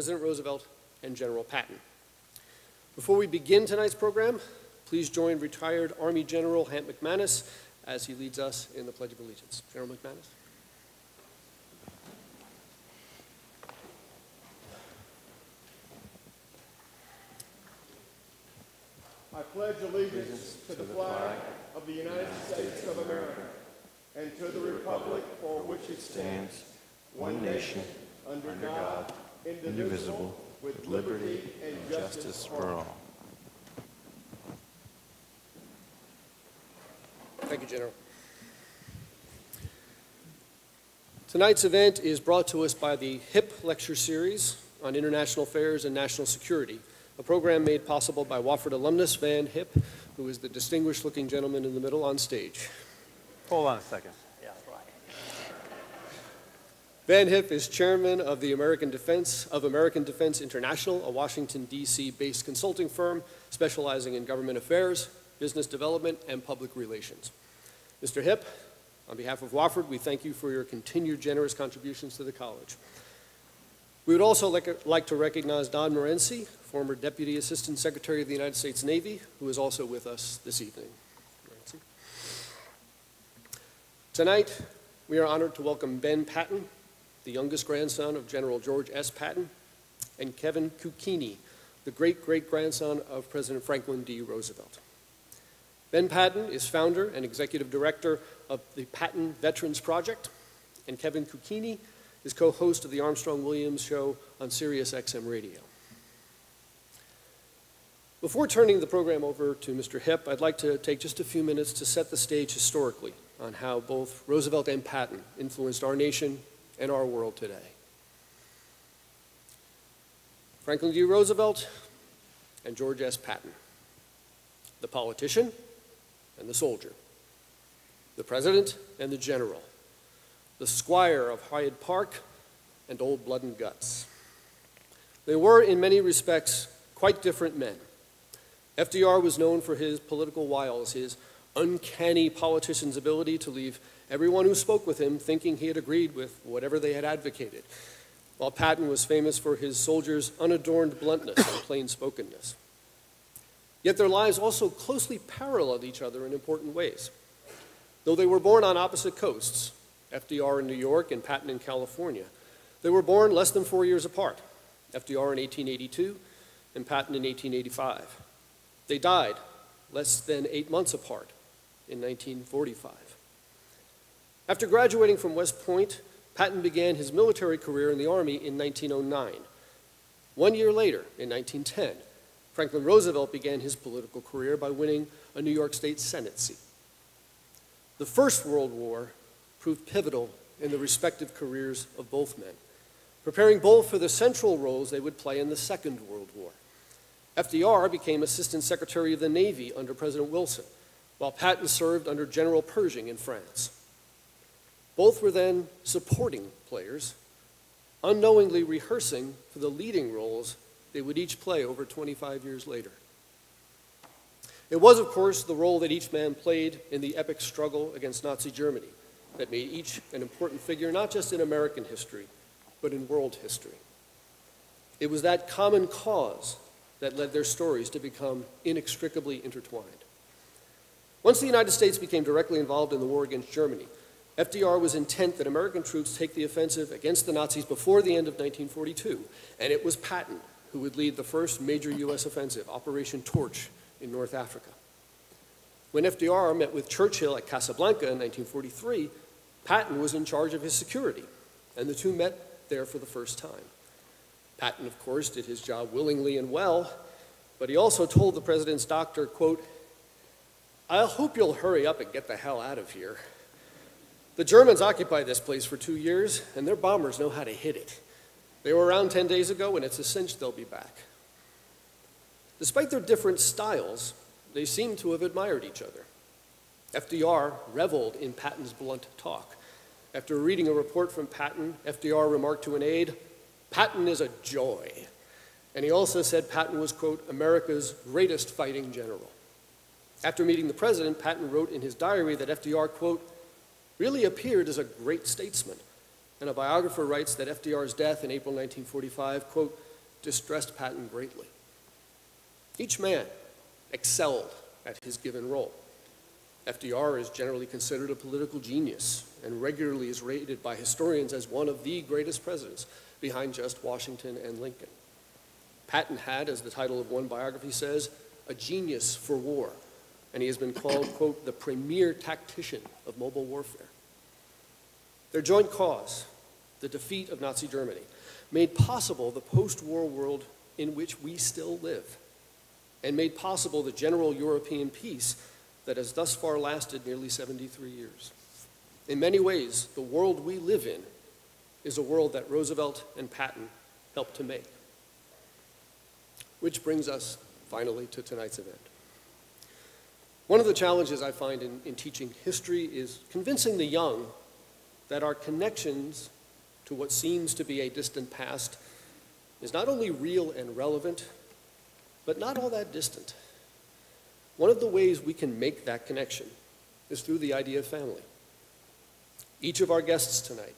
President Roosevelt, and General Patton. Before we begin tonight's program, please join retired Army General Hamp McManus as he leads us in the Pledge of Allegiance. General McManus. I pledge allegiance to the flag of the United States of America and to the republic for which it stands, one nation, under God, indivisible, with liberty and justice for all. Thank you, General. Tonight's event is brought to us by the Hipp Lecture Series on International Affairs and National Security, a program made possible by Wofford alumnus Van Hipp, who is the distinguished-looking gentleman in the middle on stage. Hold on a second. Van Hipp is chairman of the American Defense of American Defense International, a Washington, D.C. based consulting firm specializing in government affairs, business development, and public relations. Mr. Hipp, on behalf of Wofford, we thank you for your continued generous contributions to the college. We would also like, like to recognize Don Morency, former Deputy Assistant Secretary of the United States Navy, who is also with us this evening. Tonight, we are honored to welcome Ben Patton, the youngest grandson of General George S. Patton, and Kevin Chiucchini, the great-great-grandson of President Franklin D. Roosevelt. Ben Patton is founder and executive director of the Patton Veterans Project, and Kevin Chiucchini is co-host of the Armstrong Williams Show on Sirius XM Radio. Before turning the program over to Mr. Hipp, I'd like to take just a few minutes to set the stage historically on how both Roosevelt and Patton influenced our nation and our world today. Franklin D. Roosevelt and George S. Patton, the politician and the soldier, the president and the general, the squire of Hyde Park and Old Blood and Guts. They were, in many respects, quite different men. FDR was known for his political wiles, his uncanny politician's ability to leave everyone who spoke with him thinking he had agreed with whatever they had advocated, while Patton was famous for his soldiers' unadorned bluntness and plain-spokenness. Yet their lives also closely paralleled each other in important ways. Though they were born on opposite coasts, FDR in New York and Patton in California, they were born less than four years apart, FDR in 1882 and Patton in 1885. They died less than eight months apart in 1945. After graduating from West Point, Patton began his military career in the Army in 1909. One year later, in 1910, Franklin Roosevelt began his political career by winning a New York State Senate seat. The First World War proved pivotal in the respective careers of both men, preparing both for the central roles they would play in the Second World War. FDR became Assistant Secretary of the Navy under President Wilson, while Patton served under General Pershing in France. Both were then supporting players, unknowingly rehearsing for the leading roles they would each play over 25 years later. It was, of course, the role that each man played in the epic struggle against Nazi Germany that made each an important figure, not just in American history, but in world history. It was that common cause that led their stories to become inextricably intertwined. Once the United States became directly involved in the war against Germany, FDR was intent that American troops take the offensive against the Nazis before the end of 1942, and it was Patton who would lead the first major U.S. offensive, Operation Torch, in North Africa. When FDR met with Churchill at Casablanca in 1943, Patton was in charge of his security, and the two met there for the first time. Patton, of course, did his job willingly and well, but he also told the president's doctor, quote, I hope you'll hurry up and get the hell out of here. The Germans occupied this place for two years, and their bombers know how to hit it. They were around 10 days ago, and it's a cinch they'll be back. Despite their different styles, they seem to have admired each other. FDR reveled in Patton's blunt talk. After reading a report from Patton, FDR remarked to an aide, Patton is a joy. And he also said Patton was, quote, America's greatest fighting general. After meeting the president, Patton wrote in his diary that FDR, quote, really appeared as a great statesman. And a biographer writes that FDR's death in April 1945, quote, distressed Patton greatly. Each man excelled at his given role. FDR is generally considered a political genius and regularly is rated by historians as one of the greatest presidents, behind just Washington and Lincoln. Patton had, as the title of one biography says, a genius for war, and he has been called, quote, the premier tactician of mobile warfare. Their joint cause, the defeat of Nazi Germany, made possible the post-war world in which we still live, and made possible the general European peace that has thus far lasted nearly 73 years. In many ways, the world we live in is a world that Roosevelt and Patton helped to make. Which brings us finally to tonight's event. One of the challenges I find in, in teaching history is convincing the young that our connections to what seems to be a distant past is not only real and relevant, but not all that distant. One of the ways we can make that connection is through the idea of family. Each of our guests tonight,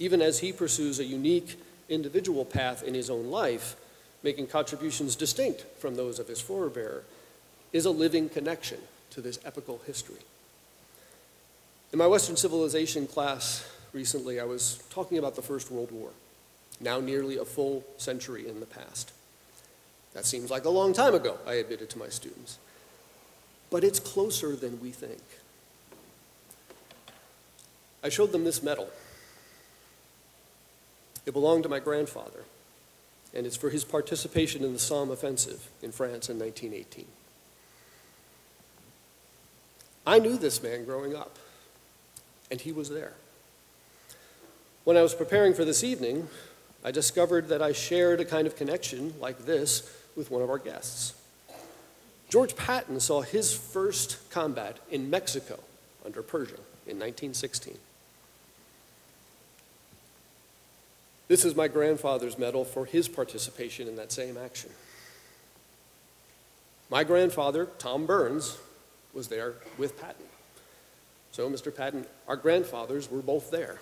even as he pursues a unique individual path in his own life, making contributions distinct from those of his forebear, is a living connection to this epical history. In my Western Civilization class recently, I was talking about the First World War, now nearly a full century in the past. That seems like a long time ago, I admitted to my students. But it's closer than we think. I showed them this medal. It belonged to my grandfather, and it's for his participation in the Somme offensive in France in 1918. I knew this man growing up, and he was there. When I was preparing for this evening, I discovered that I shared a kind of connection like this with one of our guests. George Patton saw his first combat in Mexico under Pershing in 1916. This is my grandfather's medal for his participation in that same action. My grandfather, Tom Burns, was there with Patton. So, Mr. Patton, our grandfathers were both there.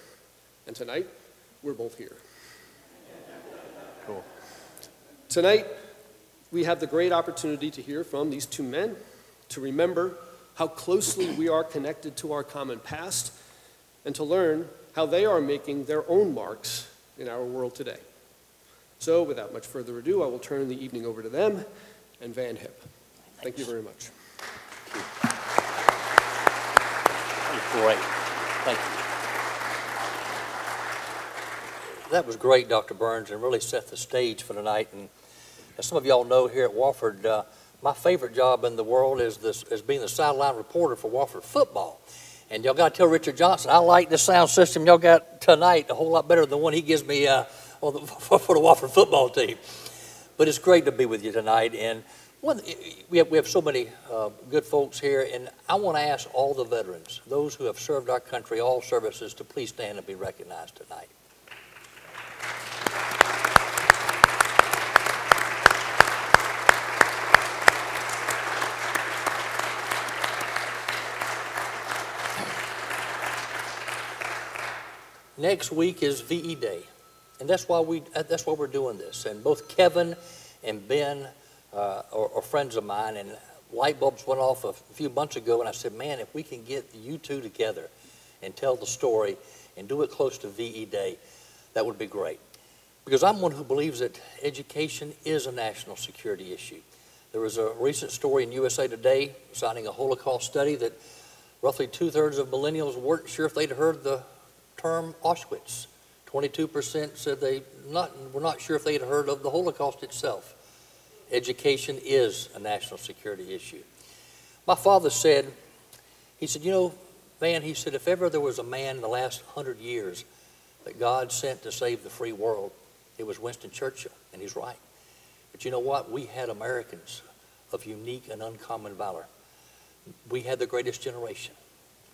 And tonight, we're both here. Cool. Tonight, we have the great opportunity to hear from these two men, to remember how closely we are connected to our common past, and to learn how they are making their own marks in our world today. So, without much further ado, I will turn the evening over to them and Van Hipp. Thank you very much. Great. Thank you. That was great, Dr. Burns, and really set the stage for tonight. And as some of y'all know here at Wofford, uh, my favorite job in the world is, this, is being the sideline reporter for Wofford football. And y'all got to tell Richard Johnson, I like the sound system y'all got tonight a whole lot better than the one he gives me uh, for, for the Wofford football team. But it's great to be with you tonight. And one, we, have, we have so many uh, good folks here, and I want to ask all the veterans, those who have served our country, all services, to please stand and be recognized tonight. Next week is VE Day, and that's why we that's why we're doing this. And both Kevin and Ben uh, are, are friends of mine, and light bulbs went off a few months ago, and I said, man, if we can get you two together and tell the story and do it close to VE Day, that would be great. Because I'm one who believes that education is a national security issue. There was a recent story in USA Today citing a Holocaust study that roughly two-thirds of millennials weren't sure if they'd heard the term Auschwitz. 22% said they not, were not sure if they had heard of the Holocaust itself. Education is a national security issue. My father said, he said, you know, man, he said, if ever there was a man in the last hundred years that God sent to save the free world, it was Winston Churchill, and he's right. But you know what? We had Americans of unique and uncommon valor. We had the greatest generation.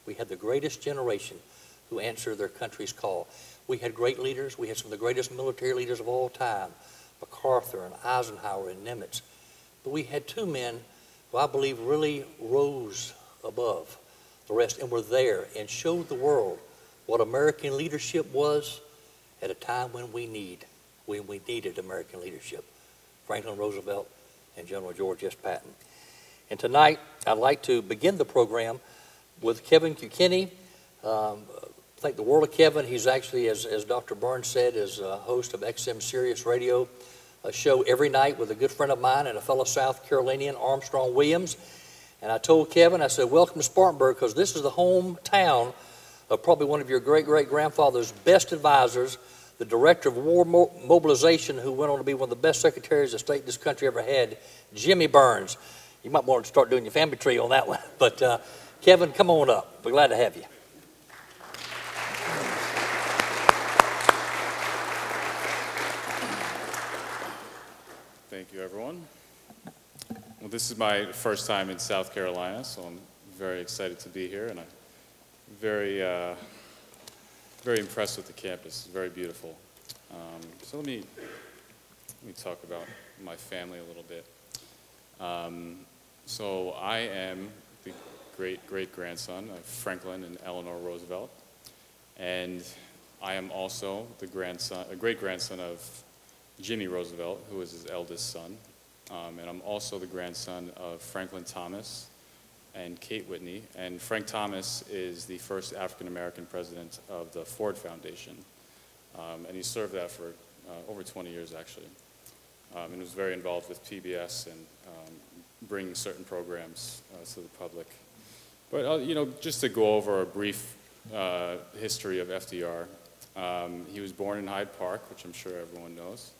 We had the greatest generation who answered their country's call. We had great leaders. We had some of the greatest military leaders of all time, MacArthur and Eisenhower and Nimitz. But we had two men who I believe really rose above the rest and were there and showed the world what American leadership was at a time when we need when we needed American leadership, Franklin Roosevelt and General George S. Patton. And tonight, I'd like to begin the program with Kevin Chiucchini. Um, thank the world of Kevin. He's actually, as, as Dr. Burns said, is a host of XM Sirius Radio, a show every night with a good friend of mine and a fellow South Carolinian, Armstrong Williams. And I told Kevin, I said, welcome to Spartanburg, because this is the hometown of probably one of your great-great-grandfather's best advisors, the director of war Mo- mobilization, who went on to be one of the best secretaries of state this country ever had, Jimmy Byrnes. You might want to start doing your family tree on that one. But uh, Kevin, come on up. We're glad to have you. Everyone. Well, this is my first time in South Carolina, so I'm very excited to be here, and I'm very, uh, very impressed with the campus. It's very beautiful. Um, so let me let me talk about my family a little bit. Um, so I am the great great grandson of Franklin and Eleanor Roosevelt, and I am also the grandson, a great grandson of Jimmy Roosevelt, who was his eldest son. Um, and I'm also the grandson of Franklin Thomas and Kate Whitney. And Frank Thomas is the first African American president of the Ford Foundation. Um, and he served that for uh, over 20 years, actually. Um, and was very involved with PBS and um, bringing certain programs uh, to the public. But, uh, you know, just to go over a brief uh, history of FDR, um, he was born in Hyde Park, which I'm sure everyone knows.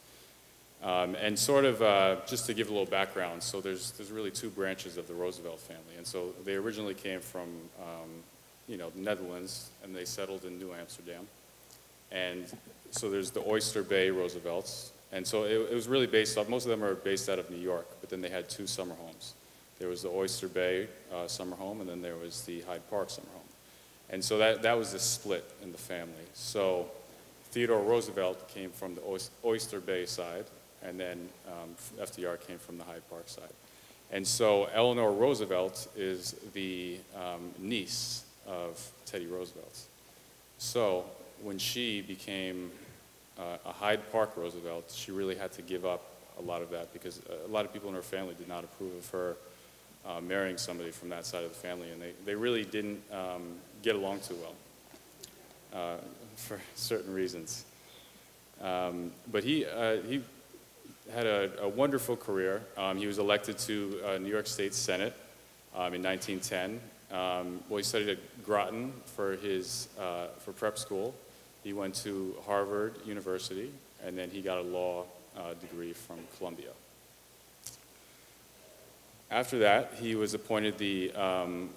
Um, and sort of uh, just to give a little background, so there's, there's really two branches of the Roosevelt family. And so they originally came from, um, you know, the Netherlands, and they settled in New Amsterdam. And so there's the Oyster Bay Roosevelts. And so it, it was really based off, most of them are based out of New York, but then they had two summer homes. There was the Oyster Bay uh, summer home, and then there was the Hyde Park summer home. And so that, that was the split in the family. So Theodore Roosevelt came from the Oyster Bay side, and then um, FDR came from the Hyde Park side. And so Eleanor Roosevelt is the um, niece of Teddy Roosevelt. So when she became uh, a Hyde Park Roosevelt, she really had to give up a lot of that because a lot of people in her family did not approve of her uh, marrying somebody from that side of the family, and they, they really didn't um, get along too well uh, for certain reasons. Um, but he, uh, he had a, a wonderful career. Um, he was elected to uh, New York State Senate um, in 1910. Um, well, he studied at Groton for his uh, for prep school. He went to Harvard University, and then he got a law uh, degree from Columbia. After that, he was appointed the um,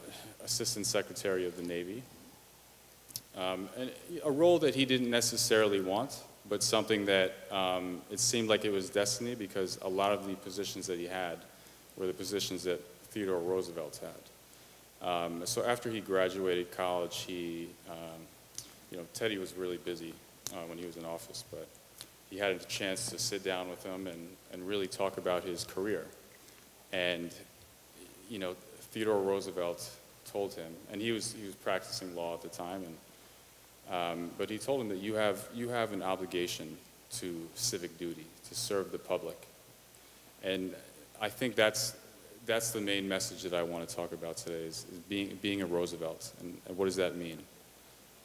Assistant Secretary of the Navy, um, and a role that he didn't necessarily want but something that um, it seemed like it was destiny because a lot of the positions that he had were the positions that Theodore Roosevelt had. Um, so after he graduated college, he, um, you know, Teddy was really busy uh, when he was in office, but he had a chance to sit down with him and, and really talk about his career. And, you know, Theodore Roosevelt told him, and he was, he was practicing law at the time, and um, but he told him that you have, you have an obligation to civic duty, to serve the public. And I think that's, that's the main message that I want to talk about today is, is being, being a Roosevelt. And, and what does that mean?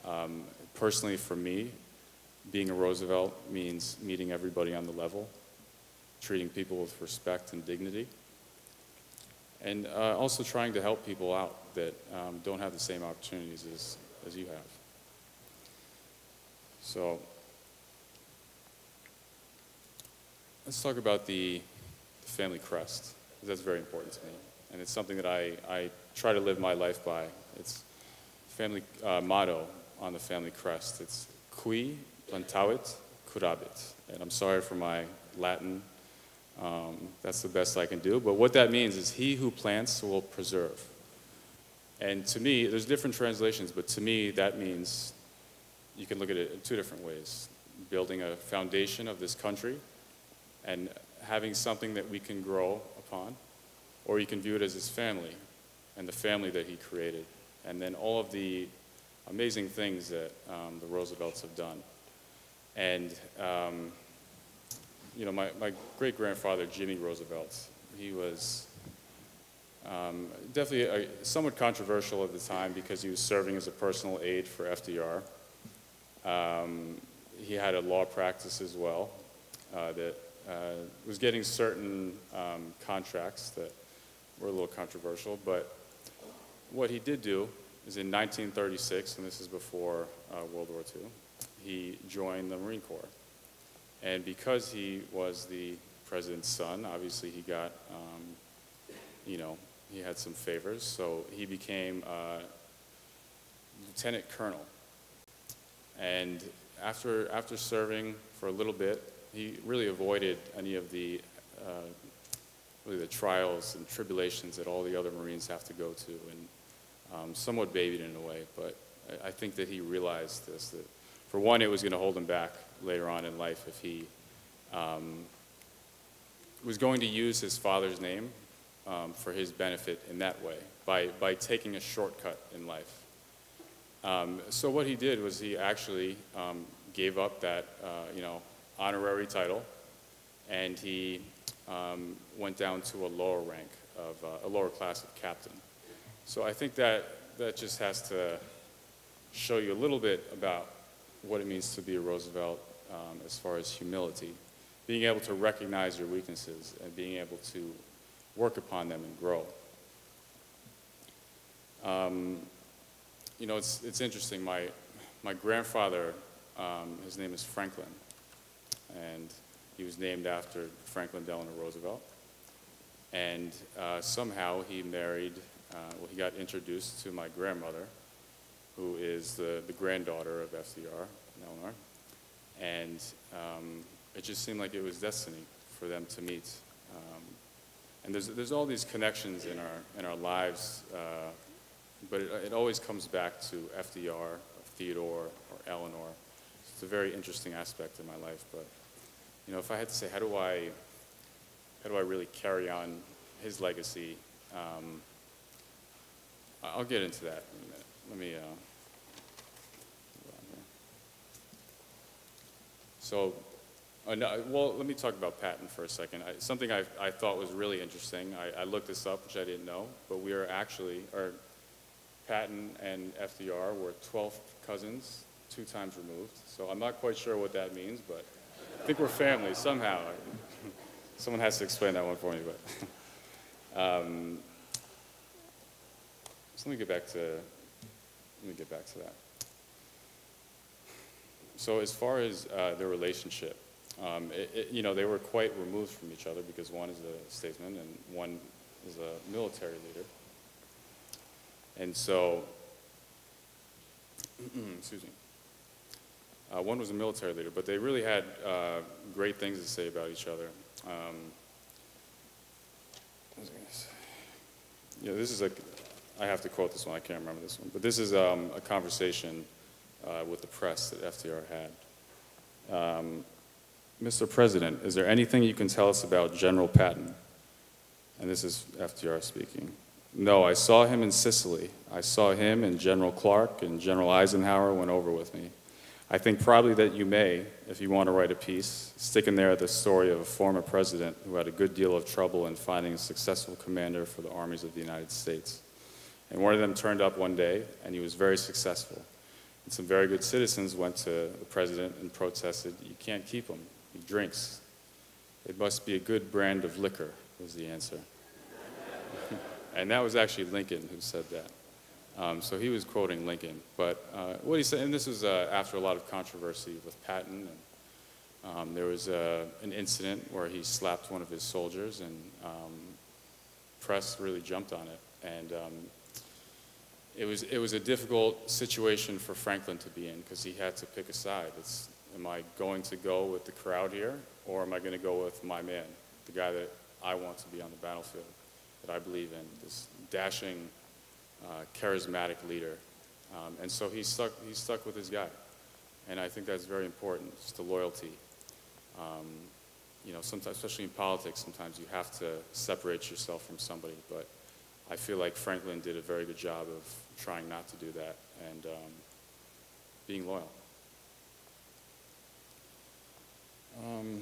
Um, personally, for me, being a Roosevelt means meeting everybody on the level, treating people with respect and dignity, and uh, also trying to help people out that um, don't have the same opportunities as, as you have. So let's talk about the, family crest, that's very important to me. And it's something that I, I try to live my life by. It's family uh, motto on the family crest. It's qui plantavit curabit. And I'm sorry for my Latin. Um, that's the best I can do. But what that means is he who plants will preserve. And to me, there's different translations, but to me, that means you can look at it in two different ways building a foundation of this country and having something that we can grow upon, or you can view it as his family and the family that he created, and then all of the amazing things that um, the Roosevelts have done. And um, you know, my, my great-grandfather, Jimmy Roosevelt, he was um, definitely a, somewhat controversial at the time because he was serving as a personal aide for FDR. Um, he had a law practice as well uh, that uh, was getting certain um, contracts that were a little controversial, but what he did do is in 1936, and this is before uh, World War II, he joined the Marine Corps. And because he was the president's son, obviously he got, um, you know, he had some favors, so he became uh, lieutenant colonel. And after, after serving for a little bit, he really avoided any of the, uh, really the trials and tribulations that all the other Marines have to go to, and um, somewhat babied in a way. But I, I think that he realized this, that for one, it was going to hold him back later on in life if he um, was going to use his father's name um, for his benefit in that way, by, by taking a shortcut in life. Um, so what he did was he actually um, gave up that, uh, you know, honorary title, and he um, went down to a lower rank of uh, a lower class of captain. So I think that that just has to show you a little bit about what it means to be a Roosevelt um, as far as humility, being able to recognize your weaknesses and being able to work upon them and grow. You know, it's, it's interesting. My, my grandfather, um, his name is Franklin, and he was named after Franklin Delano Roosevelt. And uh, somehow he married, uh, well, he got introduced to my grandmother, who is the, the granddaughter of FDR, Eleanor. And um, it just seemed like it was destiny for them to meet. Um, and there's, there's all these connections in our, in our lives, uh, but it, it always comes back to FDR, or Theodore, or Eleanor. It's a very interesting aspect in my life, but you know, if I had to say, how do I, how do I really carry on his legacy? Um, I'll get into that in a minute. Let me, uh, so, uh, no, well, let me talk about Patton for a second. I, something I, I thought was really interesting. I, I looked this up, which I didn't know, but we are actually, or Patton and FDR were 12th cousins, two times removed. So I'm not quite sure what that means, but I think we're family somehow. Someone has to explain that one for me, but. um, so let me get back to, let me get back to that. So as far as uh, their relationship, um, it, it, you know, they were quite removed from each other because one is a statesman and one is a military leader. And so, excuse me, uh, one was a military leader, but they really had uh, great things to say about each other. Um? Yeah, this is a, I have to quote this one, I can't remember this one, but this is um, a conversation uh, with the press that FDR had. Um, Mr. President, is there anything you can tell us about General Patton? And this is FDR speaking. No, I saw him in Sicily. I saw him and General Clark and General Eisenhower went over with me. I think probably that you may, if you want to write a piece, stick in there the story of a former president who had a good deal of trouble in finding a successful commander for the armies of the United States. And one of them turned up one day, and he was very successful. And some very good citizens went to the president and protested, you can't keep him. He drinks. It must be a good brand of liquor, was the answer. and that was actually Lincoln who said that. Um, so he was quoting Lincoln. But uh, what he said, and this was uh, after a lot of controversy with Patton. And, um, there was uh, an incident where he slapped one of his soldiers, and um, press really jumped on it. And um, it was it was a difficult situation for Franklin to be in because he had to pick a side. It's am I going to go with the crowd here, or am I going to go with my man, the guy that I want to be on the battlefield, that I believe in, this dashing, uh, charismatic leader. Um, and so he stuck he stuck with his guy, and I think that's very important. Just the loyalty. Um, you know, sometimes, especially in politics, sometimes you have to separate yourself from somebody, but I feel like Franklin did a very good job of trying not to do that and um, being loyal. Um,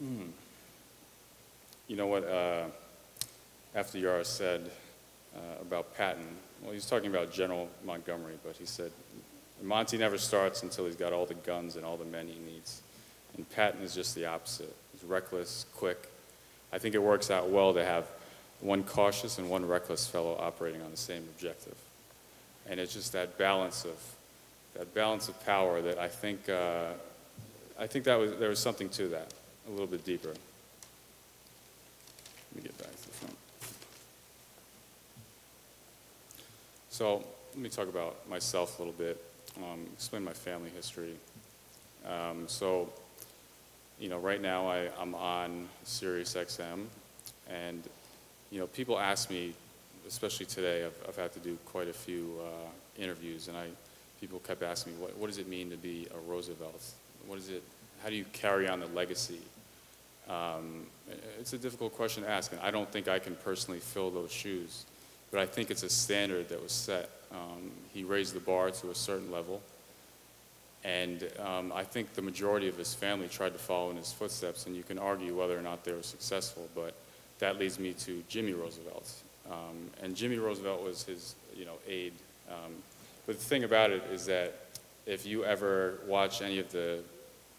You know what, uh, after Yara said uh, about Patton, well, he was talking about General Montgomery, but he said, Monty never starts until he's got all the guns and all the men he needs. And Patton is just the opposite. He's reckless, quick. I think it works out well to have one cautious and one reckless fellow operating on the same objective. And it's just that balance of, that balance of power that I think, uh, I think that was, there was something to that, a little bit deeper. Let me get back to the front. So let me talk about myself a little bit, um, explain my family history. Um, so, you know, right now I, I'm on Sirius XM, and, you know, people ask me, especially today, I've, I've had to do quite a few uh, interviews, and I, people kept asking me, what, what does it mean to be a Roosevelt? What is it, how do you carry on the legacy? Um, it's a difficult question to ask, and I don't think I can personally fill those shoes. But I think it's a standard that was set. Um, he raised the bar to a certain level, and um, I think the majority of his family tried to follow in his footsteps. And you can argue whether or not they were successful, but that leads me to Jimmy Roosevelt. Um, and Jimmy Roosevelt was his, you know, aide. Um, but the thing about it is that if you ever watch any of the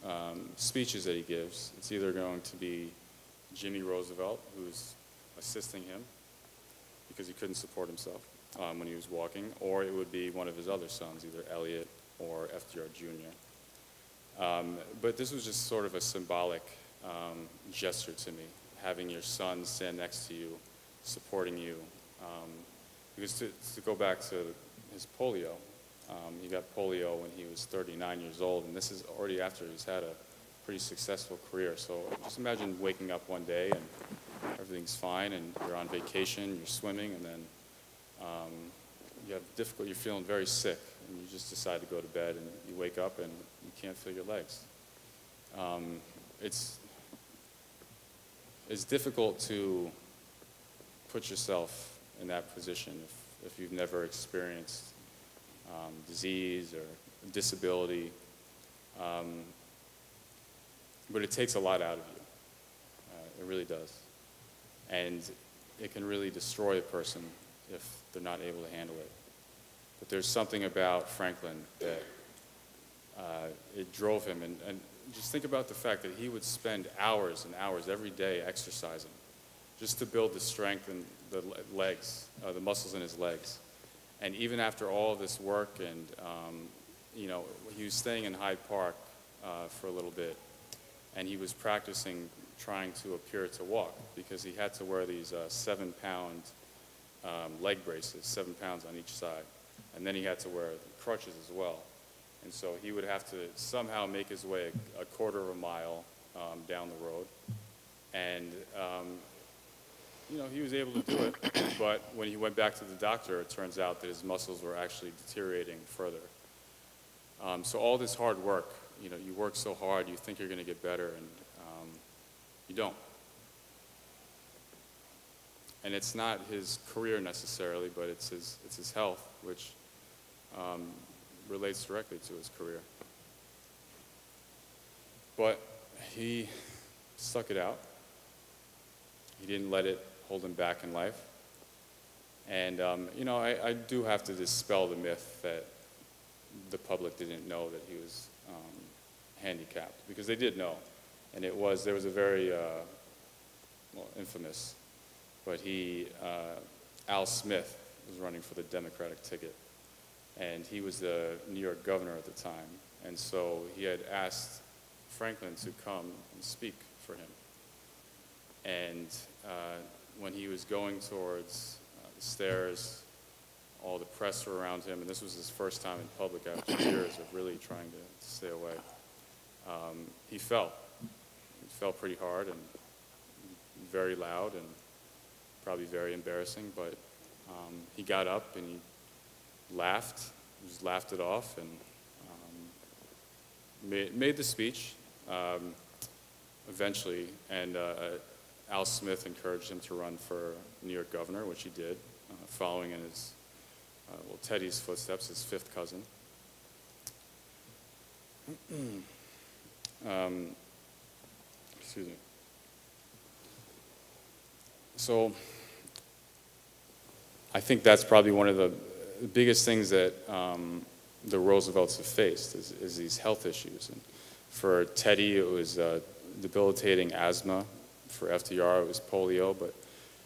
um, speeches that he gives, it's either going to be Jimmy Roosevelt, who's assisting him because he couldn't support himself um, when he was walking, or it would be one of his other sons, either Elliot or FDR Jr. Um, but this was just sort of a symbolic um, gesture to me, having your son stand next to you, supporting you. Um, because to, to go back to his polio, um, he got polio when he was 39 years old, and this is already after he's had a pretty successful career. So just imagine waking up one day and everything's fine, and you're on vacation, you're swimming, and then um, you have difficult, you're feeling very sick, and you just decide to go to bed, and you wake up and you can't feel your legs. Um, it's, it's difficult to put yourself in that position if, if you've never experienced um, disease or disability. Um, but it takes a lot out of you. Uh, it really does. And it can really destroy a person if they're not able to handle it. But there's something about Franklin that uh, it drove him. And, and just think about the fact that he would spend hours and hours every day exercising just to build the strength and the legs, uh, the muscles in his legs. And even after all this work, and um, you know, he was staying in Hyde Park uh, for a little bit, and he was practicing trying to appear to walk because he had to wear these uh, seven-pound um, leg braces, seven pounds on each side, and then he had to wear crutches as well. And so he would have to somehow make his way a, a quarter of a mile um, down the road, and um, you know, he was able to do it, but when he went back to the doctor, it turns out that his muscles were actually deteriorating further. Um, so all this hard work, you know, you work so hard, you think you're going to get better, and um, you don't. And it's not his career necessarily, but it's his, it's his health, which um, relates directly to his career. But he stuck it out. He didn't let it hold him back in life. And, um, you know, I, I, do have to dispel the myth that the public didn't know that he was um, handicapped, because they did know. And it was, there was a very, uh, well, infamous, but he, uh, Al Smith was running for the Democratic ticket. And he was the New York governor at the time. And so he had asked Franklin to come and speak for him. And uh, when he was going towards uh, the stairs, all the press were around him, and this was his first time in public after years of really trying to, to stay away. Um, he fell. Fell pretty hard and very loud and probably very embarrassing, but um, he got up and he laughed, just laughed it off, and um, made, made the speech um, eventually, and uh, Al Smith encouraged him to run for New York governor, which he did, uh, following in his, uh, well, Teddy's footsteps, his fifth cousin. So I think that's probably one of the biggest things that um, the Roosevelts have faced is, is these health issues. And for Teddy, it was uh, debilitating asthma. For FDR, it was polio. But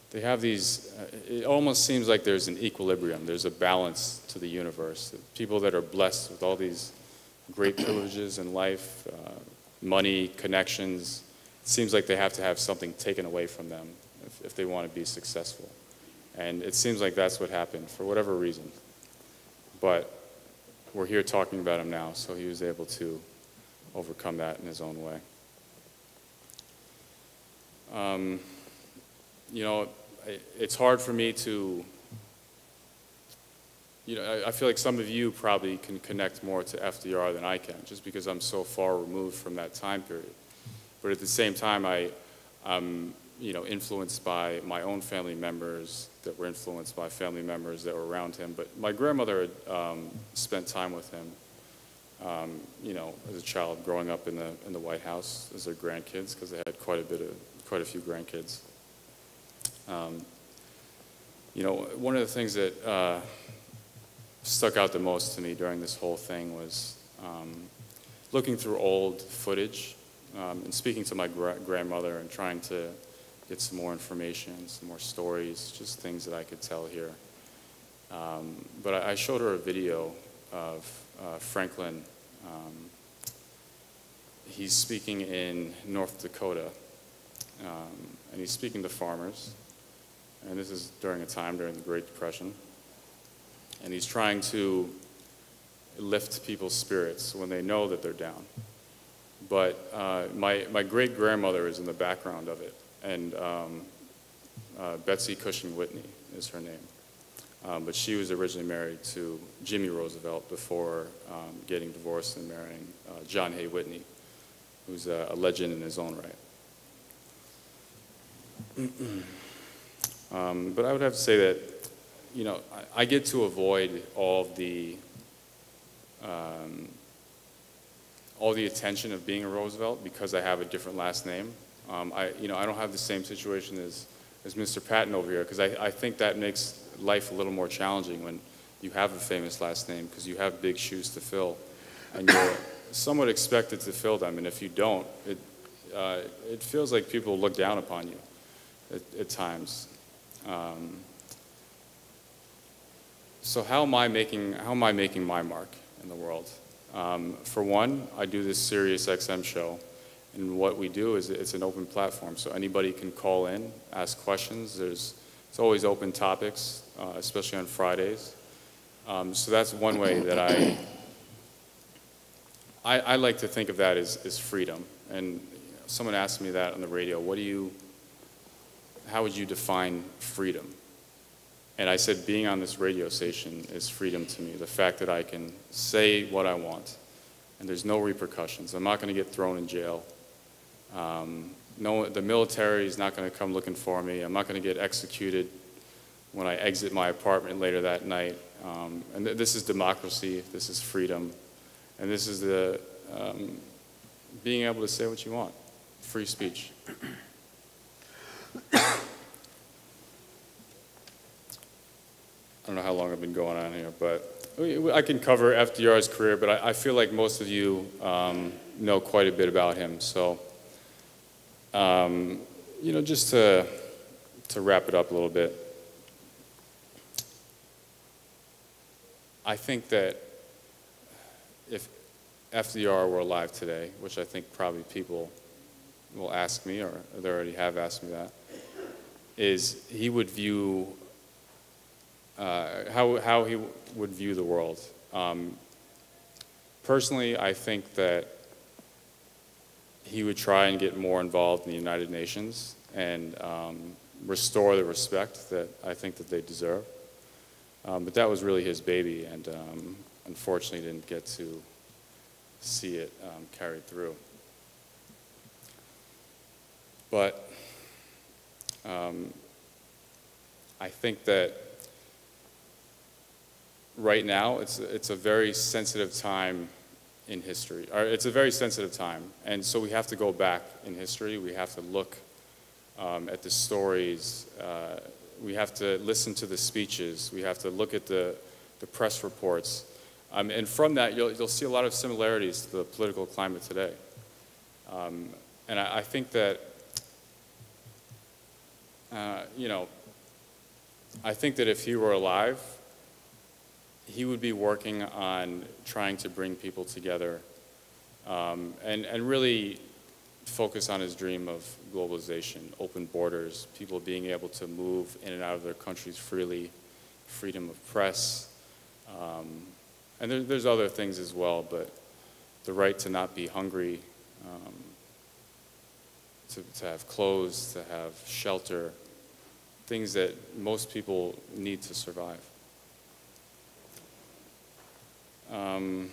they have these, uh, it almost seems like there's an equilibrium. There's a balance to the universe. People that are blessed with all these great privileges in life, uh, money, connections, it seems like they have to have something taken away from them if, if they want to be successful. And it seems like that's what happened for whatever reason. But we're here talking about him now, so he was able to overcome that in his own way. Um, you know, it's hard for me to, you know, I- I feel like some of you probably can connect more to FDR than I can, just because I'm so far removed from that time period. But at the same time, I, I'm, you know, influenced by my own family members that were influenced by family members that were around him. But my grandmother had um, spent time with him, um, you know, as a child growing up in the, in the White House as their grandkids, because they had quite a bit of, quite a few grandkids. Um, you know, one of the things that uh, stuck out the most to me during this whole thing was um, looking through old footage um, and speaking to my gra- grandmother and trying to get some more information, some more stories, just things that I could tell here. Um, but I, I showed her a video of uh, Franklin. Um, he's speaking in North Dakota, um, and he's speaking to farmers. And this is during a time during the Great Depression. And he's trying to lift people's spirits when they know that they're down. But uh, my, my great grandmother is in the background of it, and um, uh, Betsy Cushing Whitney is her name. Um, but she was originally married to Jimmy Roosevelt before um, getting divorced and marrying uh, John Hay Whitney, who's a, a legend in his own right. Um, but I would have to say that, you know, I, I get to avoid all the, um, all the attention of being a Roosevelt because I have a different last name. Um, I, you know, I don't have the same situation as, as Mr. Patton over here because I, I think that makes life a little more challenging when you have a famous last name because you have big shoes to fill and you're somewhat expected to fill them. And if you don't, it, uh, it feels like people look down upon you at, at times. Um, so how am I making how am I making my mark in the world? Um, for one, I do this Sirius XM show, and what we do is it's an open platform, so anybody can call in, ask questions. There's it's always open topics, uh, especially on Fridays. Um, so that's one way that I, I I like to think of that as, as freedom. And someone asked me that on the radio. What do you how would you define freedom? And I said, being on this radio station is freedom to me. The fact that I can say what I want, and there's no repercussions. I'm not going to get thrown in jail. Um, no, the military is not going to come looking for me. I'm not going to get executed when I exit my apartment later that night. Um, and th- this is democracy. This is freedom, and this is the um, being able to say what you want. Free speech. I don't know how long I've been going on here, but I can cover FDR's career, but I, I feel like most of you um, know quite a bit about him. So, um, you know, just to, to wrap it up a little bit, I think that if FDR were alive today, which I think probably people will ask me, or they already have asked me that, is he would view uh, how, how he would view the world. Um, personally, I think that he would try and get more involved in the United Nations and um, restore the respect that I think that they deserve. Um, but that was really his baby, and um, unfortunately didn't get to see it um, carried through. But um, I think that right now it's, it's a very sensitive time in history. Or it's a very sensitive time, and so we have to go back in history. We have to look um, at the stories. Uh, we have to listen to the speeches. We have to look at the, the press reports. Um, and from that, you'll, you'll see a lot of similarities to the political climate today. Um, and I, I think that, uh, you know, I think that if he were alive, he would be working on trying to bring people together um, and, and really focus on his dream of globalization, open borders, people being able to move in and out of their countries freely, freedom of press. Um, and there, there's other things as well, but the right to not be hungry, um, to, to have clothes, to have shelter, things that most people need to survive. Um,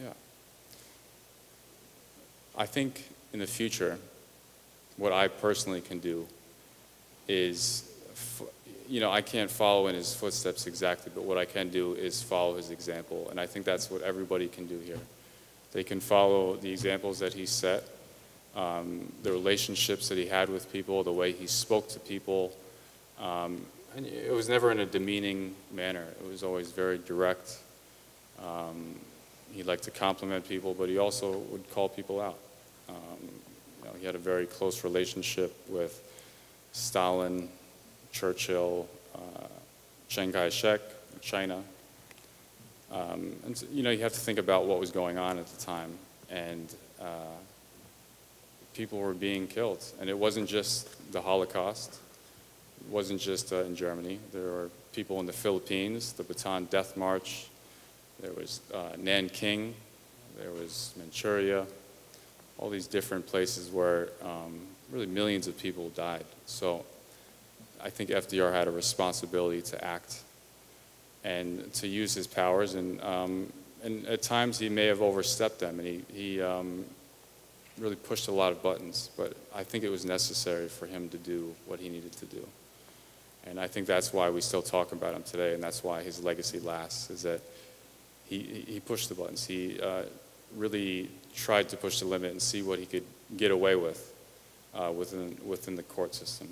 yeah. I think in the future, what I personally can do is, you know, I can't follow in his footsteps exactly, but what I can do is follow his example. And I think that's what everybody can do here. They can follow the examples that he set, um, the relationships that he had with people, the way he spoke to people. Um, and it was never in a demeaning manner. It was always very direct. Um, he liked to compliment people, but he also would call people out. Um, you know, he had a very close relationship with Stalin, Churchill, uh, Chiang Kai-shek, China. Um, and so, you know, you have to think about what was going on at the time, and uh, people were being killed, and it wasn't just the Holocaust. Wasn't just uh, in Germany. There were people in the Philippines, the Bataan Death March. There was uh, Nanking. There was Manchuria. All these different places where um, really millions of people died. So I think FDR had a responsibility to act and to use his powers. And, um, and at times he may have overstepped them, and he, he um, really pushed a lot of buttons. But I think it was necessary for him to do what he needed to do. And I think that's why we still talk about him today, and that's why his legacy lasts, is that he, he pushed the buttons. He uh, really tried to push the limit and see what he could get away with uh, within, within the court system.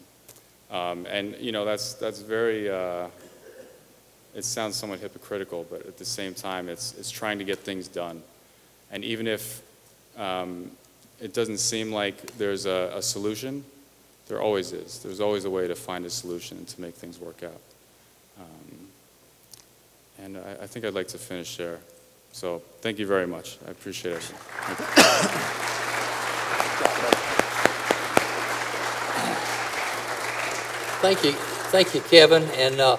Um, and, you know, that's, that's very, uh, it sounds somewhat hypocritical, but at the same time, it's, it's trying to get things done. And even if um, it doesn't seem like there's a, a solution, there always is. There's always a way to find a solution to make things work out. Um, and I, I think I'd like to finish there. So thank you very much. I appreciate it. Thank you. Thank you, Kevin. And uh,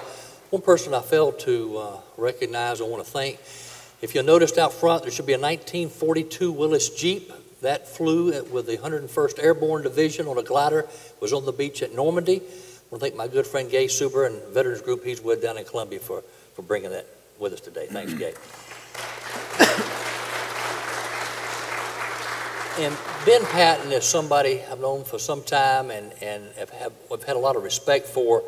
one person I failed to uh, recognize, I want to thank. If you noticed out front, there should be a 1942 Willys Jeep that flew with the 101st Airborne Division on a glider, was on the beach at Normandy. I want to thank my good friend Gay Suber and Veterans Group he's with down in Columbia for, for bringing that with us today. Thanks, Gay. And Ben Patton is somebody I've known for some time and, and have, have, have had a lot of respect for.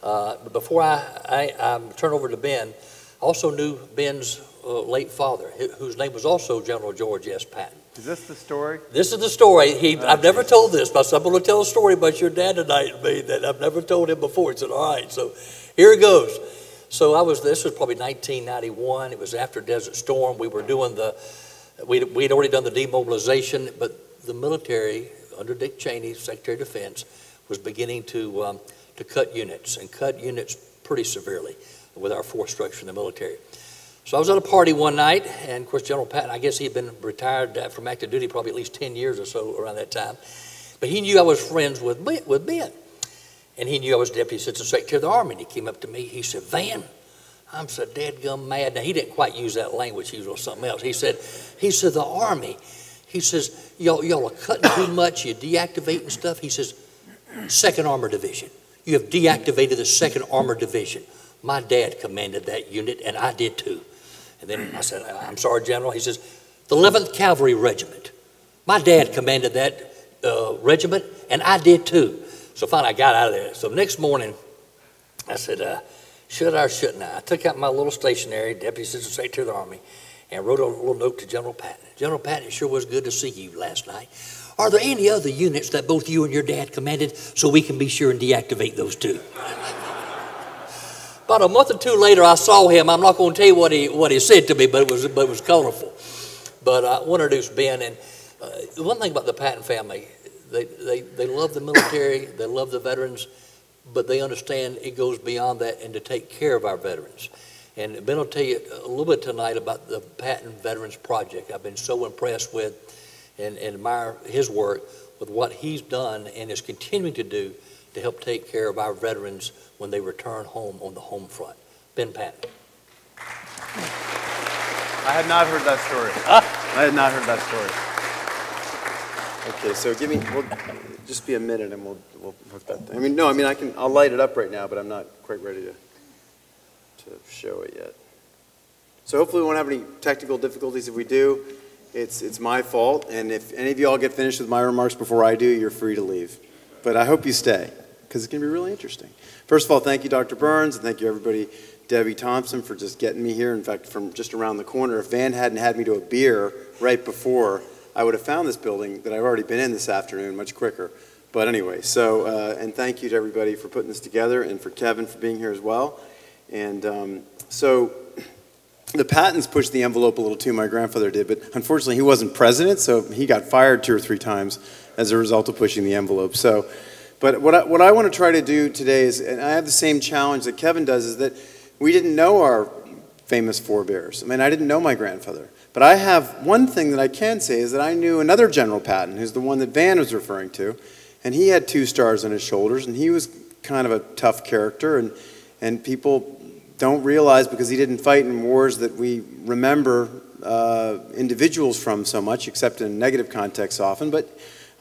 Uh, but before I, I, I turn over to Ben, I also knew Ben's uh, late father, whose name was also General George S. Patton. Is this the story? This is the story. He, I've never told this, but I'm going to tell a story about your dad tonight and me that I've never told him before. He said, all right, so here it goes. So I was, this was probably 1991. It was after Desert Storm. We were doing the, we'd, we'd already done the demobilization, but the military, under Dick Cheney, Secretary of Defense, was beginning to, um, to cut units and cut units pretty severely with our force structure in the military. So I was at a party one night, and of course, General Patton, I guess he'd been retired uh, from active duty probably at least 10 years or so around that time. But he knew I was friends with Ben, with ben. And he knew I was Deputy Assistant Secretary of the Army. And he came up to me, he said, Van, I'm so deadgum mad. Now, he didn't quite use that language, he was on something else. He said, he said, the Army, he says, y'all, y'all are cutting too much, you're deactivating stuff. He says, Second Armor Division. You have deactivated the Second Armor Division. My dad commanded that unit, and I did too. And then I said, I'm sorry, General. He says, the 11th Cavalry Regiment. My dad commanded that uh, regiment, and I did too. So finally, I got out of there. So next morning, I said, uh, Should I or shouldn't I? I took out my little stationery, Deputy Assistant Secretary of the Army, and wrote a little note to General Patton. General Patton, it sure was good to see you last night. Are there any other units that both you and your dad commanded so we can be sure and deactivate those two? About a month or two later, I saw him. I'm not going to tell you what he, what he said to me, but it was, but it was colorful. But I want to introduce Ben. And uh, one thing about the Patton family, they, they, they love the military, they love the veterans, but they understand it goes beyond that and to take care of our veterans. And Ben will tell you a little bit tonight about the Patton Veterans Project. I've been so impressed with and, and admire his work with what he's done and is continuing to do to help take care of our veterans when they return home on the home front. Ben Patton. I had not heard that story. I had not heard that story. Okay, so give me, we'll, just be a minute and we'll, we'll hook that thing. I mean, no, I mean, I can, I'll light it up right now, but I'm not quite ready to, to show it yet. So hopefully we won't have any technical difficulties. If we do, it's, it's my fault, and if any of you all get finished with my remarks before I do, you're free to leave. But I hope you stay, because it's going to be really interesting. First of all, thank you, Dr. Burns, and thank you, everybody, Debbie Thompson, for just getting me here. In fact, from just around the corner, if Van hadn't had me to a beer right before, I would have found this building that I've already been in this afternoon much quicker. But anyway, so, uh, and thank you to everybody for putting this together, and for Kevin for being here as well. And um, so, the Pattons pushed the envelope a little too, my grandfather did, but unfortunately he wasn't president, so he got fired two or three times as a result of pushing the envelope. So, but what I, what I want to try to do today is, and I have the same challenge that Kevin does, is that we didn't know our famous forebears. I mean, I didn't know my grandfather. But I have one thing that I can say is that I knew another General Patton, who's the one that Van was referring to, and he had two stars on his shoulders, and he was kind of a tough character, and, and people don't realize because he didn't fight in wars that we remember uh, individuals from so much, except in negative contexts often. But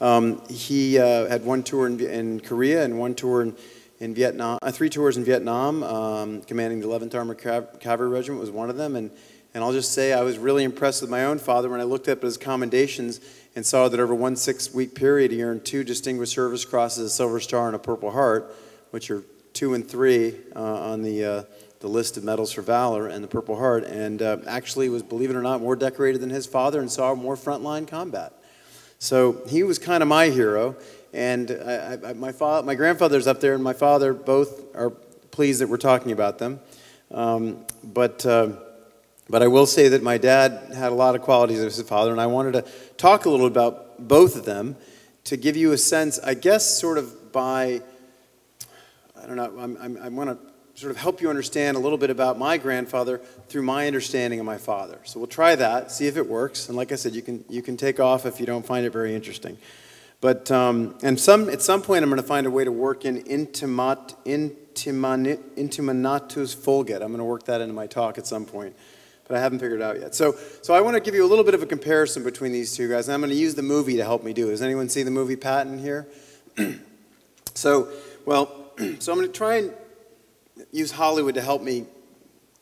um, he uh, had one tour in, in, Korea and one tour in, in Vietnam, uh, three tours in Vietnam, um, commanding the 11th Armored Cavalry Regiment was one of them. And, and I'll just say I was really impressed with my own father when I looked up at his commendations and saw that over one six-week period he earned two Distinguished Service Crosses, a Silver Star, and a Purple Heart, which are two and three uh, on the uh, the list of medals for valor and the Purple Heart, and uh, actually was, believe it or not, more decorated than his father and saw more frontline combat. So he was kind of my hero, and I, I, my, my grandfather's up there, and my father both are pleased that we're talking about them. Um, but, uh, but I will say that my dad had a lot of qualities of his father, and I wanted to talk a little about both of them to give you a sense, I guess, sort of by, I don't know, I'm, I'm, I want to sort of help you understand a little bit about my grandfather through my understanding of my father. So we'll try that, see if it works. And like I said, you can, you can take off if you don't find it very interesting. But um, and some, at some point, I'm going to find a way to work in intimat, intimani, intimanatus fulget. I'm going to work that into my talk at some point. But I haven't figured it out yet. So, so I want to give you a little bit of a comparison between these two guys. And I'm going to use the movie to help me do it. Anyone see the movie Patton here? so, well, so I'm going to try and use Hollywood to help me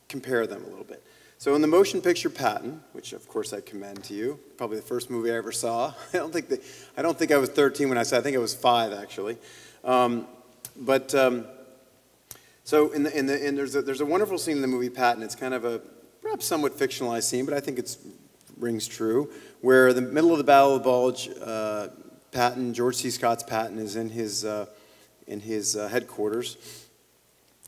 compare them a little bit. So in the motion picture Patton, which of course I commend to you, probably the first movie I ever saw. I don't think I don't think I was 13 when I saw. I think I was five actually. Um, but um, so in the in the in there's a, there's a wonderful scene in the movie Patton. It's kind of a perhaps somewhat fictionalized scene, but I think it rings true. Where the middle of the Battle of the Bulge, uh, Patton George C. Scott's Patton is in his uh, in his uh, headquarters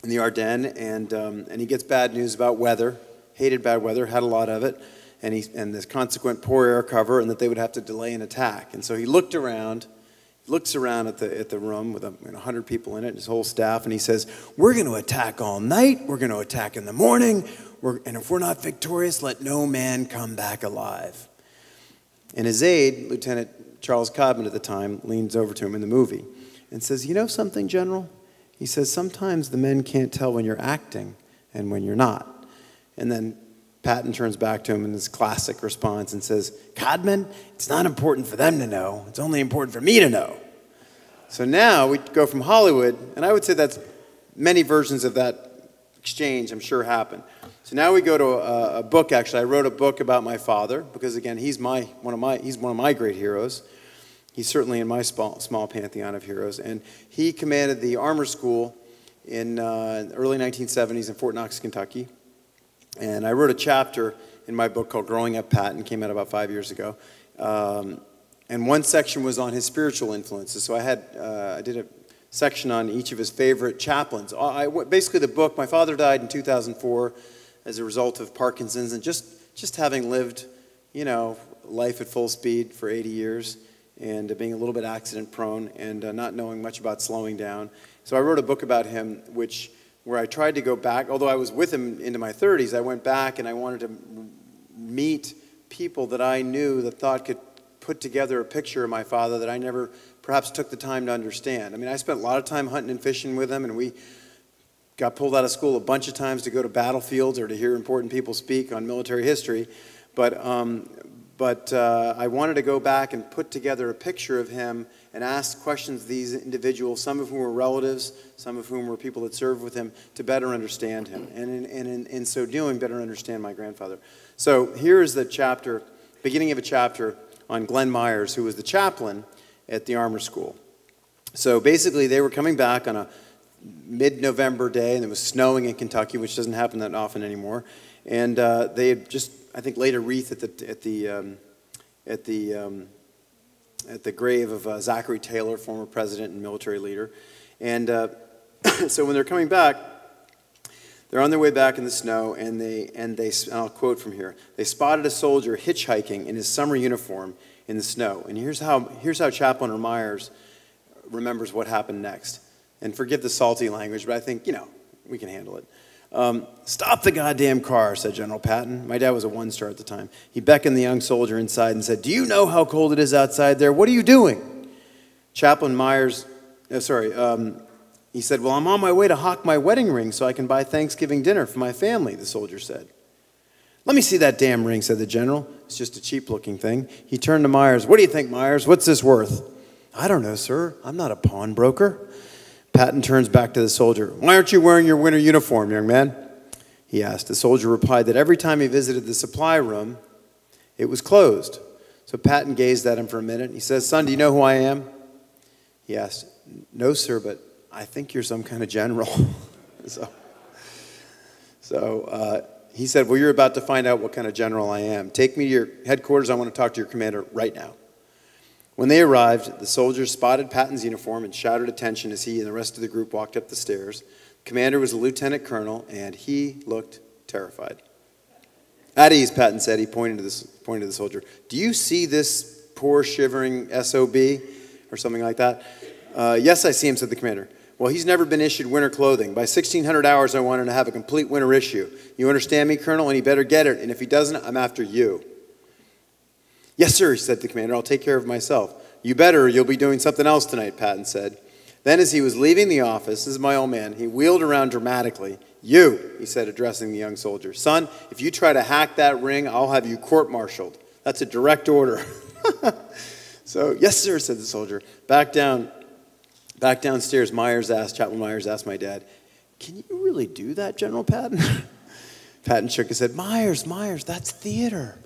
in the Ardennes, and, um, and he gets bad news about weather, hated bad weather, had a lot of it, and, he, and this consequent poor air cover, and that they would have to delay an attack. And so he looked around, looks around at the, at the room with a, 100 people in it, his whole staff, and he says, We're going to attack all night, we're going to attack in the morning, we're, and if we're not victorious, let no man come back alive. And his aide, Lieutenant Charles Codman at the time, leans over to him in the movie and says, You know something, General? He says, Sometimes the men can't tell when you're acting and when you're not. And then Patton turns back to him in his classic response and says, Codman, it's not important for them to know, it's only important for me to know. So now we go from Hollywood, and I would say that's many versions of that exchange, I'm sure, happen. So now we go to a, a, book. Actually, I wrote a book about my father because, again, he's my one of my he's one of my great heroes. He's certainly in my small, small pantheon of heroes. And he commanded the armor school in uh, early 1970s in Fort Knox, Kentucky. And I wrote a chapter in my book called Growing Up Patton, came out about five years ago. Um, and one section was on his spiritual influences. So I had, uh, I did a section on each of his favorite chaplains. I, basically, the book, my father died in 2004 as a result of Parkinson's, and just, just having lived, you know, life at full speed for 80 years and being a little bit accident prone and uh, not knowing much about slowing down. So I wrote a book about him, which where I tried to go back, although I was with him into my 30s, I went back and I wanted to meet people that I knew that thought could put together a picture of my father that I never perhaps took the time to understand. I mean, I spent a lot of time hunting and fishing with him, and we got pulled out of school a bunch of times to go to battlefields or to hear important people speak on military history. But, um, but uh, I wanted to go back and put together a picture of him and ask questions of these individuals, some of whom were relatives, some of whom were people that served with him, to better understand him. And in, and in, in so doing, better understand my grandfather. So here is the chapter, beginning of a chapter on Glenn Myers, who was the chaplain at the armor school. So basically, they were coming back on a mid November day, and it was snowing in Kentucky, which doesn't happen that often anymore. And uh, they had just, I think, laid a wreath at the, at the, um, at the um, at the grave of uh, Zachary Taylor, former president and military leader. And uh, so when they're coming back, they're on their way back in the snow, and they, and they, and I'll quote from here, they spotted a soldier hitchhiking in his summer uniform in the snow. And here's how, here's how Chaplain Myers remembers what happened next. And forgive the salty language, but I think, you know, we can handle it. Um, Stop the goddamn car, said General Patton. My dad was a one star at the time. He beckoned the young soldier inside and said, Do you know how cold it is outside there? What are you doing? Chaplain Myers, uh, sorry, um, he said, Well, I'm on my way to hawk my wedding ring so I can buy Thanksgiving dinner for my family, the soldier said. Let me see that damn ring, said the general. It's just a cheap looking thing. He turned to Myers. What do you think, Myers? What's this worth? I don't know, sir. I'm not a pawnbroker. Patton turns back to the soldier. Why aren't you wearing your winter uniform, young man? He asked. The soldier replied that every time he visited the supply room, it was closed. So Patton gazed at him for a minute. He says, Son, do you know who I am? He asked, No, sir, but I think you're some kind of general. so so uh, he said, Well, you're about to find out what kind of general I am. Take me to your headquarters. I want to talk to your commander right now. When they arrived, the soldiers spotted Patton's uniform and shouted attention as he and the rest of the group walked up the stairs. The commander was a lieutenant colonel, and he looked terrified. At ease, Patton said. He pointed to, this, pointed to the soldier. Do you see this poor shivering SOB? Or something like that. Uh, yes, I see him, said the commander. Well, he's never been issued winter clothing. By 1600 hours, I want him to have a complete winter issue. You understand me, Colonel? And he better get it. And if he doesn't, I'm after you. Yes, sir, said the commander. I'll take care of myself. You better, you'll be doing something else tonight, Patton said. Then, as he was leaving the office, this is my old man, he wheeled around dramatically. You, he said, addressing the young soldier, son, if you try to hack that ring, I'll have you court martialed. That's a direct order. so, yes, sir, said the soldier. Back down, back downstairs, Myers asked, Chaplain Myers asked my dad, Can you really do that, General Patton? Patton shook his head, Myers, Myers, that's theater.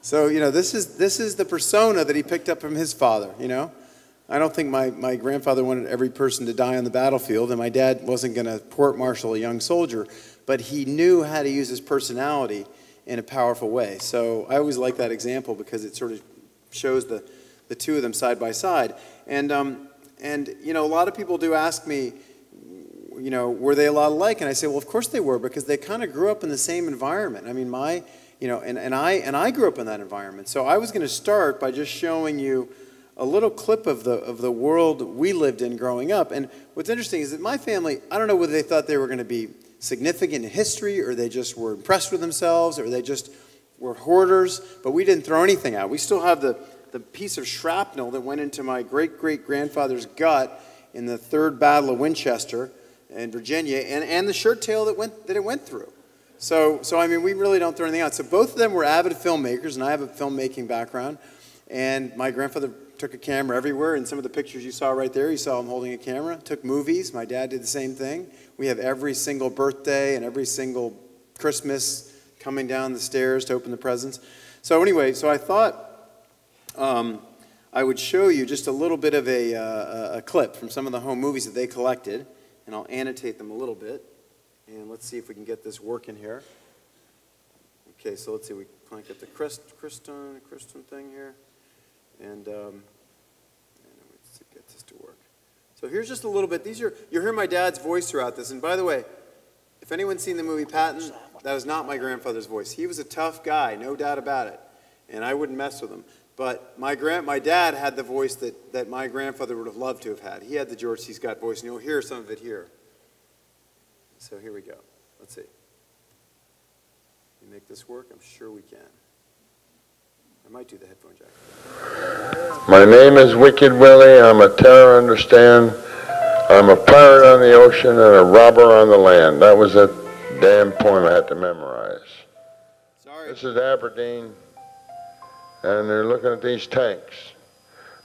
So, you know, this is, this is the persona that he picked up from his father, you know? I don't think my, my grandfather wanted every person to die on the battlefield, and my dad wasn't going to court martial a young soldier, but he knew how to use his personality in a powerful way. So I always like that example because it sort of shows the, the two of them side by side. And, um, and, you know, a lot of people do ask me, you know, were they a lot alike? And I say, well, of course they were because they kind of grew up in the same environment. I mean, my you know, and, and, I, and I grew up in that environment. So I was going to start by just showing you a little clip of the, of the world we lived in growing up. And what's interesting is that my family, I don't know whether they thought they were going to be significant in history or they just were impressed with themselves or they just were hoarders, but we didn't throw anything out. We still have the, the piece of shrapnel that went into my great great grandfather's gut in the Third Battle of Winchester in Virginia and, and the shirt tail that, went, that it went through. So, so I mean, we really don't throw anything out. So both of them were avid filmmakers, and I have a filmmaking background. And my grandfather took a camera everywhere. and some of the pictures you saw right there, you saw him holding a camera. Took movies. My dad did the same thing. We have every single birthday and every single Christmas coming down the stairs to open the presents. So anyway, so I thought um, I would show you just a little bit of a, uh, a clip from some of the home movies that they collected. and I'll annotate them a little bit. And let's see if we can get this working here. Okay, so let's see, we crank up the Christ, Christon, Christon thing here. And, um, and let's get this to work. So here's just a little bit. These are, you'll hear my dad's voice throughout this. And by the way, if anyone's seen the movie Patton, that is not my grandfather's voice. He was a tough guy, no doubt about it. And I wouldn't mess with him. But my grand, my dad had the voice that, that my grandfather would have loved to have had. He had the George C. Scott voice, and you'll hear some of it here. So here we go. Let's see. You make this work? I'm sure we can. I might do the headphone jack. My name is Wicked Willie. I'm a terror understand. I'm a pirate on the ocean and a robber on the land. That was a damn poem I had to memorize. Sorry. This is Aberdeen, and they're looking at these tanks.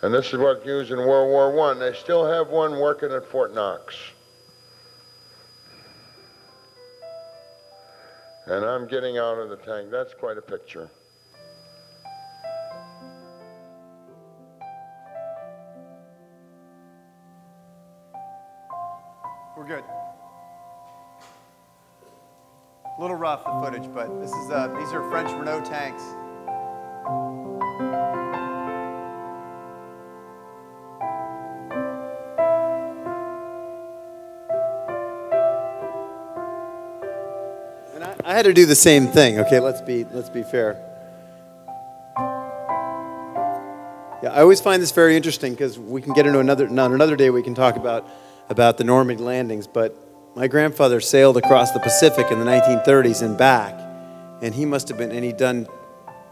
And this is what used in World War One. They still have one working at Fort Knox. And I'm getting out of the tank. That's quite a picture. We're good. A little rough, the footage, but this is, uh, these are French Renault tanks. I, had to do the same thing, okay, let's be, let's be fair. Yeah, I always find this very interesting because we can get into another, no, another day we can talk about, about the Normandy landings, but my grandfather sailed across the Pacific in the 1930s and back, and he must have been, and he'd done,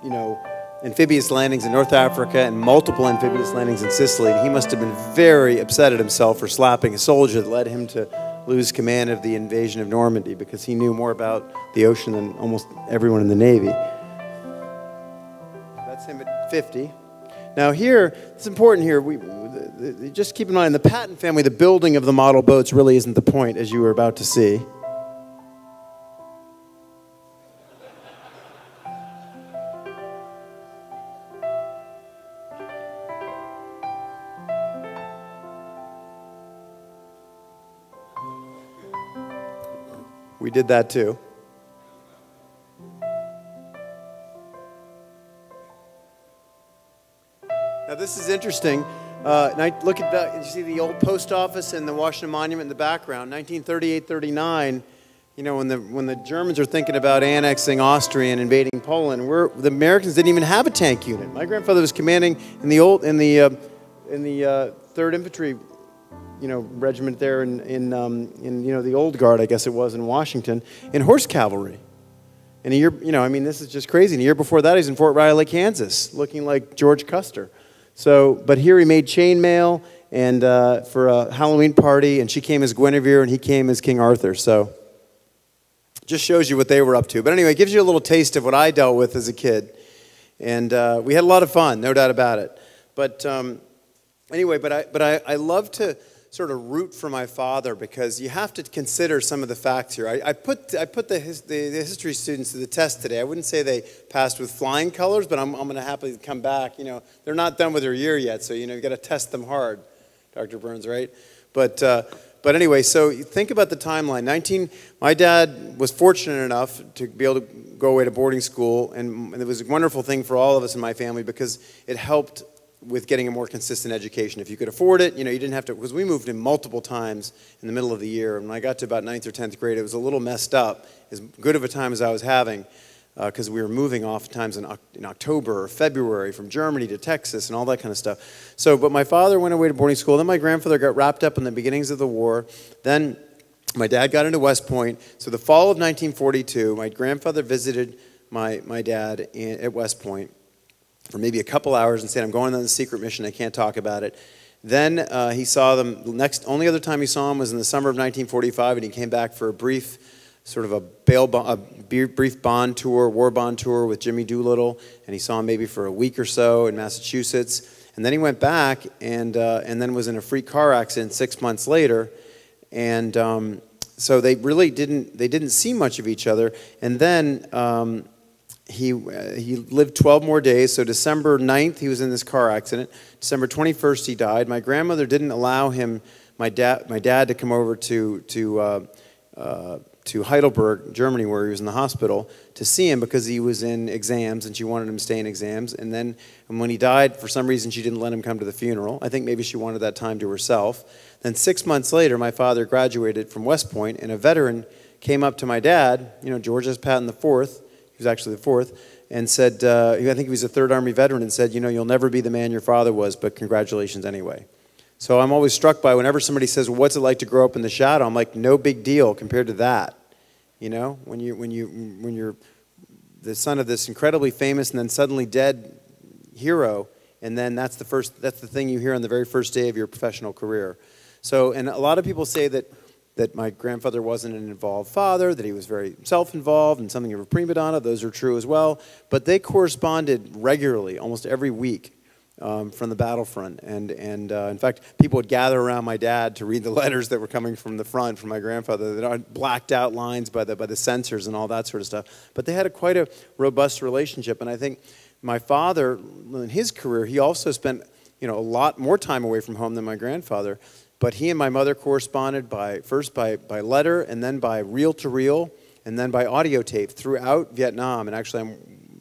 you know, amphibious landings in North Africa and multiple amphibious landings in Sicily, and he must have been very upset at himself for slapping a soldier that led him to lose command of the invasion of Normandy because he knew more about the ocean than almost everyone in the Navy. That's him at 50. Now here, it's important here. We, just keep in mind, in the Patton family, the building of the model boats really isn't the point, as you were about to see. We did that too. Now this is interesting. Uh, and I look at that, you see the old post office and the Washington Monument in the background, 1938-39. You know, when the when the Germans are thinking about annexing Austria and invading Poland, we're, the Americans didn't even have a tank unit. My grandfather was commanding in the old in the uh, in the uh, Third Infantry, you know, regiment there in in um, in you know the old guard, I guess it was in Washington, in horse cavalry. And a year, you know, I mean, this is just crazy. And a year before that, he's in Fort Riley, Kansas, looking like George Custer. So, but here he made chainmail and uh, for a Halloween party, and she came as Guinevere, and he came as King Arthur. So, just shows you what they were up to. But anyway, it gives you a little taste of what I dealt with as a kid, and uh, we had a lot of fun, no doubt about it. But um, anyway, but I, but I, I love to sort of root for my father because you have to consider some of the facts here. I, I put, I put the, the, the, history students to the test today. I wouldn't say they passed with flying colors, but I'm, I'm going to happily come back. You know, they're not done with their year yet, so you know, you got to test them hard, Dr. Burns, right? But, uh, but anyway, so think about the timeline. 19, my dad was fortunate enough to be able to go away to boarding school, and it was a wonderful thing for all of us in my family because it helped with getting a more consistent education. If you could afford it, you know, you didn't have to, because we moved in multiple times in the middle of the year. And when I got to about ninth or 10th grade, it was a little messed up, as good of a time as I was having, because uh, we were moving oftentimes in, in October or February from Germany to Texas and all that kind of stuff. So, but my father went away to boarding school. Then my grandfather got wrapped up in the beginnings of the war. Then my dad got into West Point. So the fall of 1942, my grandfather visited my, my dad in, at West Point for maybe a couple hours and said, I'm going on a secret mission, I can't talk about it. Then uh, he saw them, the next, only other time he saw him was in the summer of 1945, and he came back for a brief, sort of a, bail a brief bond tour, war bond tour with Jimmy Doolittle, and he saw him maybe for a week or so in Massachusetts. And then he went back and, uh, and then was in a freak car accident six months later. And um, so they really didn't, they didn't see much of each other. And then um, he, uh, he lived 12 more days. So December 9th, he was in this car accident. December 21st, he died. My grandmother didn't allow him, my dad, my dad to come over to, to, uh, uh, to Heidelberg, Germany, where he was in the hospital, to see him because he was in exams and she wanted him to stay in exams. And then and when he died, for some reason, she didn't let him come to the funeral. I think maybe she wanted that time to herself. Then six months later, my father graduated from West Point, and a veteran came up to my dad, you know, George S. Patton the fourth, he was actually the fourth, and said, uh, I think he was a Third Army veteran, and said, you know, you'll never be the man your father was, but congratulations anyway. So I'm always struck by whenever somebody says, well, what's it like to grow up in the shadow? I'm like, no big deal compared to that. You know, when, you, when, you, when you're the son of this incredibly famous and then suddenly dead hero, and then that's the first, that's the thing you hear on the very first day of your professional career. So, and a lot of people say that that my grandfather wasn't an involved father, that he was very self-involved and something of a prima donna. Those are true as well. But they corresponded regularly, almost every week, um, from the battlefront. And, and uh, in fact, people would gather around my dad to read the letters that were coming from the front from my grandfather that are blacked out lines by the, by the censors and all that sort of stuff. But they had a, quite a robust relationship. And I think my father, in his career, he also spent you know, a lot more time away from home than my grandfather. But he and my mother corresponded by first by, by letter and then by reel to reel and then by audio tape throughout Vietnam. And actually,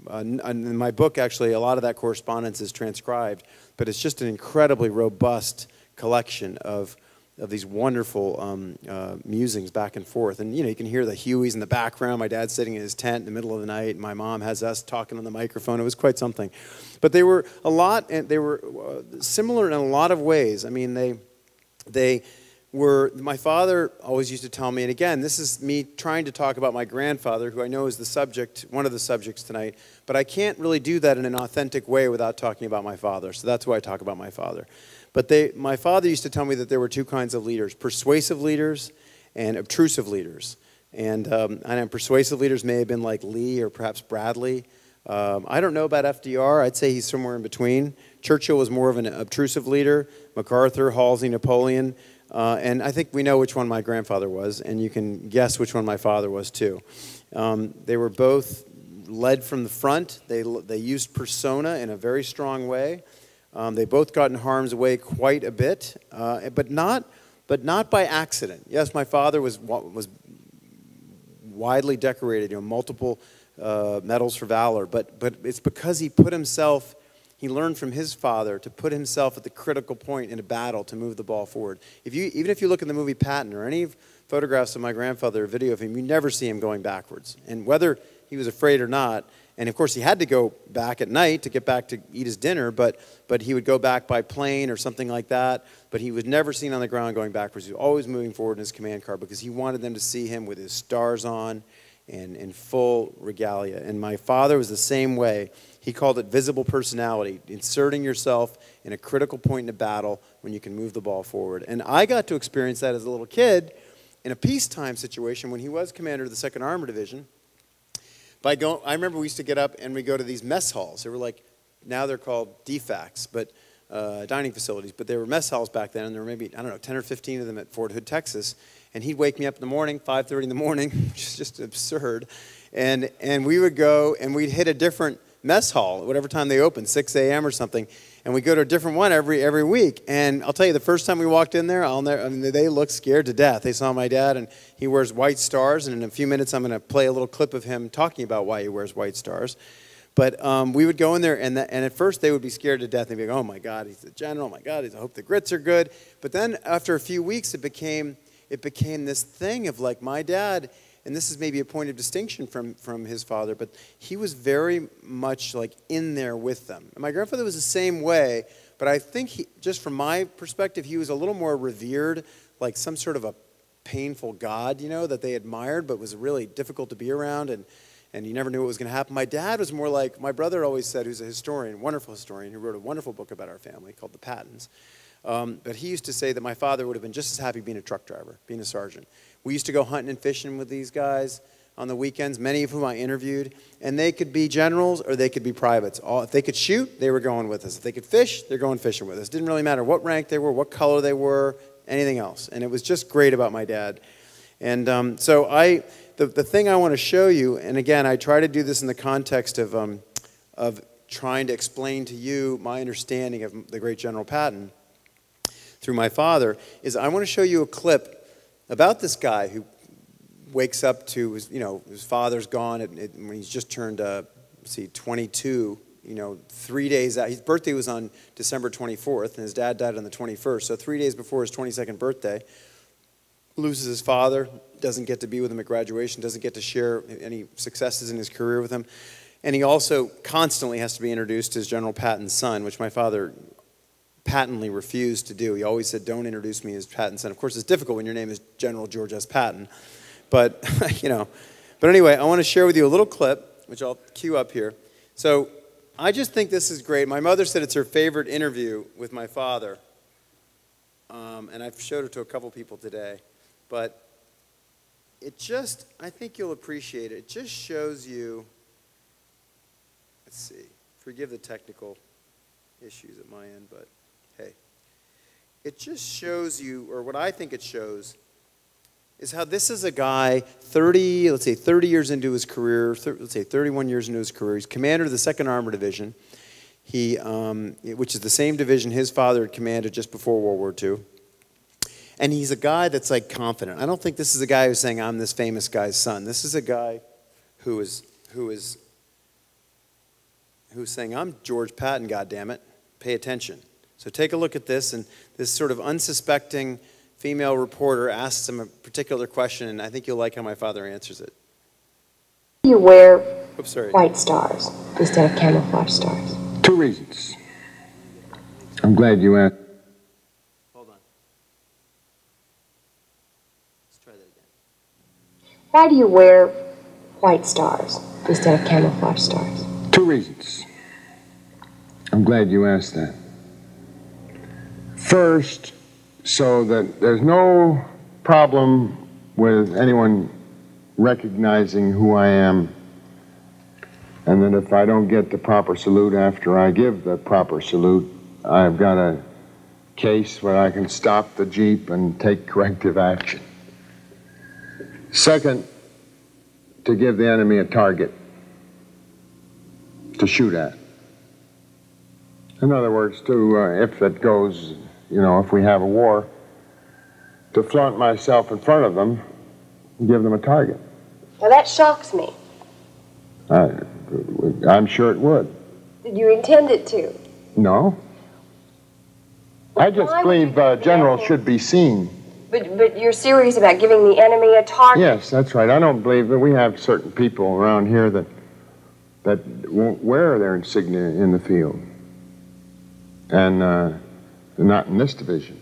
I'm, uh, in my book, actually, a lot of that correspondence is transcribed. But it's just an incredibly robust collection of, of these wonderful um, uh, musings back and forth. And you know, you can hear the Hueys in the background. My dad's sitting in his tent in the middle of the night. My mom has us talking on the microphone. It was quite something. But they were a lot, and they were uh, similar in a lot of ways. I mean, they they were, my father always used to tell me, and again, this is me trying to talk about my grandfather, who I know is the subject, one of the subjects tonight, but I can't really do that in an authentic way without talking about my father. So that's why I talk about my father. But they, my father used to tell me that there were two kinds of leaders persuasive leaders and obtrusive leaders. And, um, and persuasive leaders may have been like Lee or perhaps Bradley. Um, I don't know about FDR. I'd say he's somewhere in between. Churchill was more of an obtrusive leader. MacArthur, Halsey, Napoleon. Uh, and I think we know which one my grandfather was, and you can guess which one my father was too. Um, they were both led from the front. They, they used persona in a very strong way. Um, they both got in harm's way quite a bit, uh, but, not, but not by accident. Yes, my father was, was widely decorated, you know, multiple uh, medals for valor, but, but it's because he put himself he learned from his father to put himself at the critical point in a battle to move the ball forward. If you, even if you look in the movie Patton or any photographs of my grandfather or video of him, you never see him going backwards. And whether he was afraid or not, and of course he had to go back at night to get back to eat his dinner, but, but he would go back by plane or something like that. But he was never seen on the ground going backwards. He was always moving forward in his command car because he wanted them to see him with his stars on and in full regalia. And my father was the same way. He called it visible personality, inserting yourself in a critical point in a battle when you can move the ball forward. And I got to experience that as a little kid in a peacetime situation when he was commander of the 2nd Armor Division. By going, I remember we used to get up and we go to these mess halls. They were like, now they're called DFACs, but uh, dining facilities, but they were mess halls back then, and there were maybe, I don't know, 10 or 15 of them at Fort Hood, Texas. And he'd wake me up in the morning, 5.30 in the morning, which is just absurd. And, and we would go and we'd hit a different mess hall, whatever time they open, 6 a.m. or something. And we go to a different one every every week. And I'll tell you, the first time we walked in there, I'll never, I mean, they looked scared to death. They saw my dad, and he wears white stars. And in a few minutes, I'm going to play a little clip of him talking about why he wears white stars. But um, we would go in there, and, the, and at first they would be scared to death. They'd be like, oh my God, he's the general. Oh my God, I hope the grits are good. But then after a few weeks, it became, it became this thing of like my dad and this is maybe a point of distinction from, from his father, but he was very much like in there with them. And my grandfather was the same way, but I think he, just from my perspective, he was a little more revered, like some sort of a painful god, you know, that they admired, but was really difficult to be around, and, and you never knew what was going to happen. My dad was more like, my brother always said, who's a historian, wonderful historian, who wrote a wonderful book about our family called The Pattons. Um, but he used to say that my father would have been just as happy being a truck driver, being a sergeant. We used to go hunting and fishing with these guys on the weekends, many of whom I interviewed, and they could be generals or they could be privates. All, if they could shoot, they were going with us. If they could fish, they're going fishing with us. Didn't really matter what rank they were, what color they were, anything else. And it was just great about my dad. And um, so I, the, the thing I want to show you, and again, I try to do this in the context of, um, of trying to explain to you my understanding of the great General Patton. through my father, is I want to show you a clip about this guy who wakes up to his, you know, his father's gone when he's just turned, uh, see, 22, you know, three days out. His birthday was on December 24th, and his dad died on the 21st. So three days before his 22nd birthday, loses his father, doesn't get to be with him at graduation, doesn't get to share any successes in his career with him. And he also constantly has to be introduced as General Patton's son, which my father patently refused to do. He always said, Don't introduce me as Patton's son. Of course, it's difficult when your name is General George S. Patton. But, you know, but anyway, I want to share with you a little clip, which I'll cue up here. So I just think this is great. My mother said it's her favorite interview with my father. Um, and I've showed it to a couple people today. But it just, I think you'll appreciate it. It just shows you, let's see, forgive the technical issues at my end, but It just shows you, or what I think it shows, is how this is a guy 30, let's say 30 years into his career, let's say 31 years into his career. He's commander of the 2nd Armored Division, he, um, which is the same division his father had commanded just before World War II. And he's a guy that's like confident. I don't think this is a guy who's saying, I'm this famous guy's son. This is a guy who is, who is, who's saying, I'm George Patton, goddammit. Pay attention. So take a look at this, and this sort of unsuspecting female reporter asks him a particular question, and I think you'll like how my father answers it. Why do you wear Oops, sorry. white stars instead of camouflage stars? Two reasons. I'm glad you asked. Hold on. Let's try that again. Why do you wear white stars instead of camouflage stars? Two reasons. I'm glad you asked that. First, so that there's no problem with anyone recognizing who I am, and that if I don't get the proper salute after I give the proper salute, I've got a case where I can stop the Jeep and take corrective action. Second, to give the enemy a target to shoot at. In other words, to, uh, if it goes, you know, if we have a war, to flaunt myself in front of them and give them a target. Now that shocks me. I, I'm sure it would. Did you intend it to? No? I just Why would you believe uh, generals should be seen. But, but you're serious about giving the enemy a target? Yes, that's right. I don't believe that we have certain people around here that that won't wear their insignia in the field, and uh, not in this division.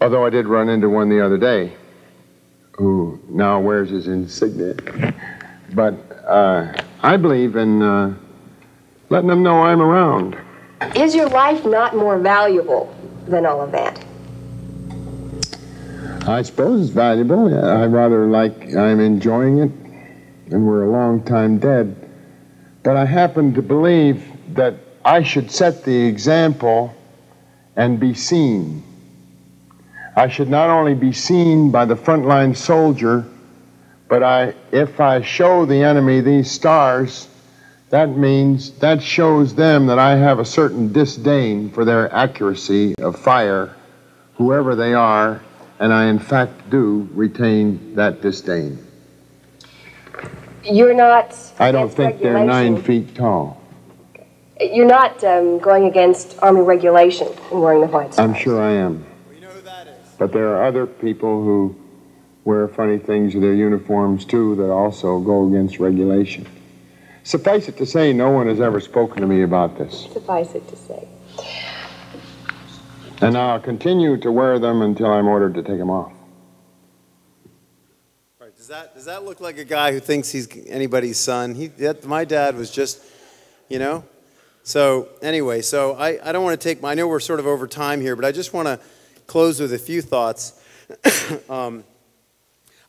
Although I did run into one the other day, who now wears his insignia. But uh, I believe in uh, letting them know I'm around. Is your life not more valuable than all of that? I suppose it's valuable. I rather like I'm enjoying it, and we're a long time dead. But I happen to believe that I should set the example and be seen. I should not only be seen by the frontline soldier, but I, if I show the enemy these stars, that means that shows them that I have a certain disdain for their accuracy of fire, whoever they are, and I in fact do retain that disdain. You're not. I don't think they're nine feet tall. You're not um, going against Army regulation in wearing the white stars. I'm sure I am. You know who that is? But there are other people who wear funny things with their uniforms too that also go against regulation. Suffice it to say, no one has ever spoken to me about this. Suffice it to say. And I'll continue to wear them until I'm ordered to take them off. Right. Does that does that look like a guy who thinks he's anybody's son? He, that, my dad was just, you know. So anyway, so I, I don't want to take. I know we're sort of over time here, but I just want to close with a few thoughts. um,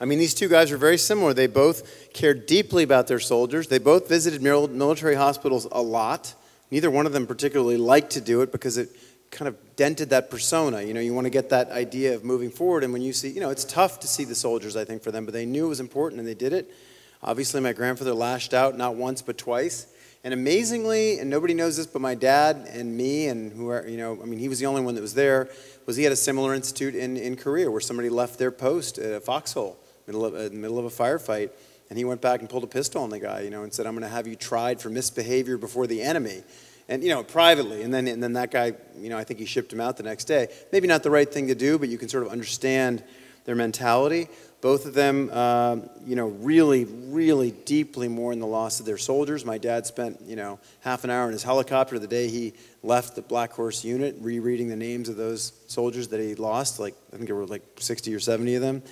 I mean, these two guys are very similar. They both cared deeply about their soldiers. They both visited military hospitals a lot. Neither one of them particularly liked to do it because it kind of dented that persona. You know, you want to get that idea of moving forward. And when you see, you know, it's tough to see the soldiers, I think, for them, but they knew it was important and they did it. Obviously, my grandfather lashed out not once but twice. And amazingly, and nobody knows this but my dad and me and who are, you know, I mean, he was the only one that was there, was he had a similar institute in, in Korea where somebody left their post at a foxhole, middle of, in the middle of a firefight, and he went back and pulled a pistol on the guy, you know, and said, I'm going to have you tried for misbehavior before the enemy. And, you know, privately. And then, and then that guy, you know, I think he shipped him out the next day. Maybe not the right thing to do, but you can sort of understand their mentality. Both of them, um, you know, really, really deeply mourn the loss of their soldiers. My dad spent, you know, half an hour in his helicopter the day he left the Black Horse unit, rereading the names of those soldiers that he lost. Like I think there were like 60 or 70 of them,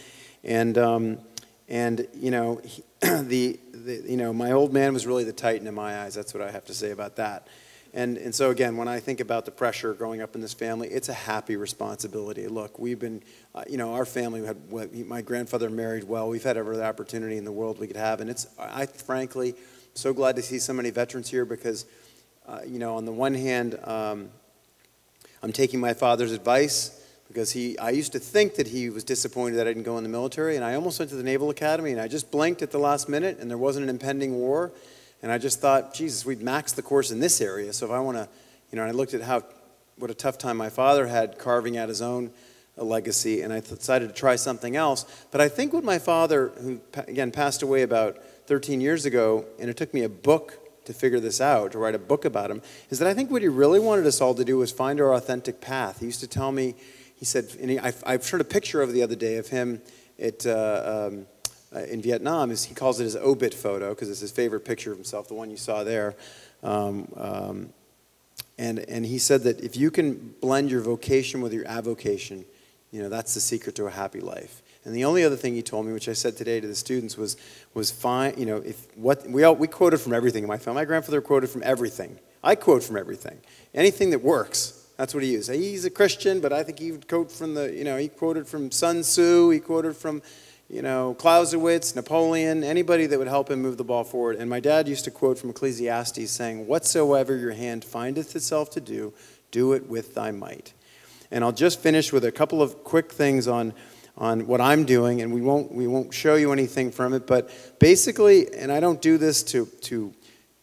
and um, and you know, he, the, the you know, my old man was really the titan in my eyes. That's what I have to say about that. And, and so again, when I think about the pressure growing up in this family, it's a happy responsibility. Look, we've been, uh, you know, our family had, my grandfather married well. We've had every opportunity in the world we could have. And it's, I frankly, so glad to see so many veterans here because, uh, you know, on the one hand, um, I'm taking my father's advice because he, I used to think that he was disappointed that I didn't go in the military. And I almost went to the Naval Academy and I just blinked at the last minute and there wasn't an impending war. And I just thought, Jesus, we've maxed the course in this area. So if I want to, you know, I looked at how, what a tough time my father had carving out his own uh, legacy, and I decided to try something else. But I think what my father, who again passed away about 13 years ago, and it took me a book to figure this out, to write a book about him, is that I think what he really wanted us all to do was find our authentic path. He used to tell me, he said, and he, I, I showed a picture of the other day of him at, uh, um, uh, in Vietnam he calls it his obit photo because it's his favorite picture of himself, the one you saw there. Um, um, and, and he said that if you can blend your vocation with your avocation, you know, that's the secret to a happy life. And the only other thing he told me, which I said today to the students, was, was fine, you know, if what, we, all, we quoted from everything in my family. My grandfather quoted from everything. I quote from everything. Anything that works, that's what he used. He's a Christian, but I think he would quote from the, you know, he quoted from Sun Tzu, he quoted from you know, Clausewitz, Napoleon, anybody that would help him move the ball forward. And my dad used to quote from Ecclesiastes saying, Whatsoever your hand findeth itself to do, do it with thy might. And I'll just finish with a couple of quick things on, on what I'm doing, and we won't, we won't show you anything from it, but basically, and I don't do this to, to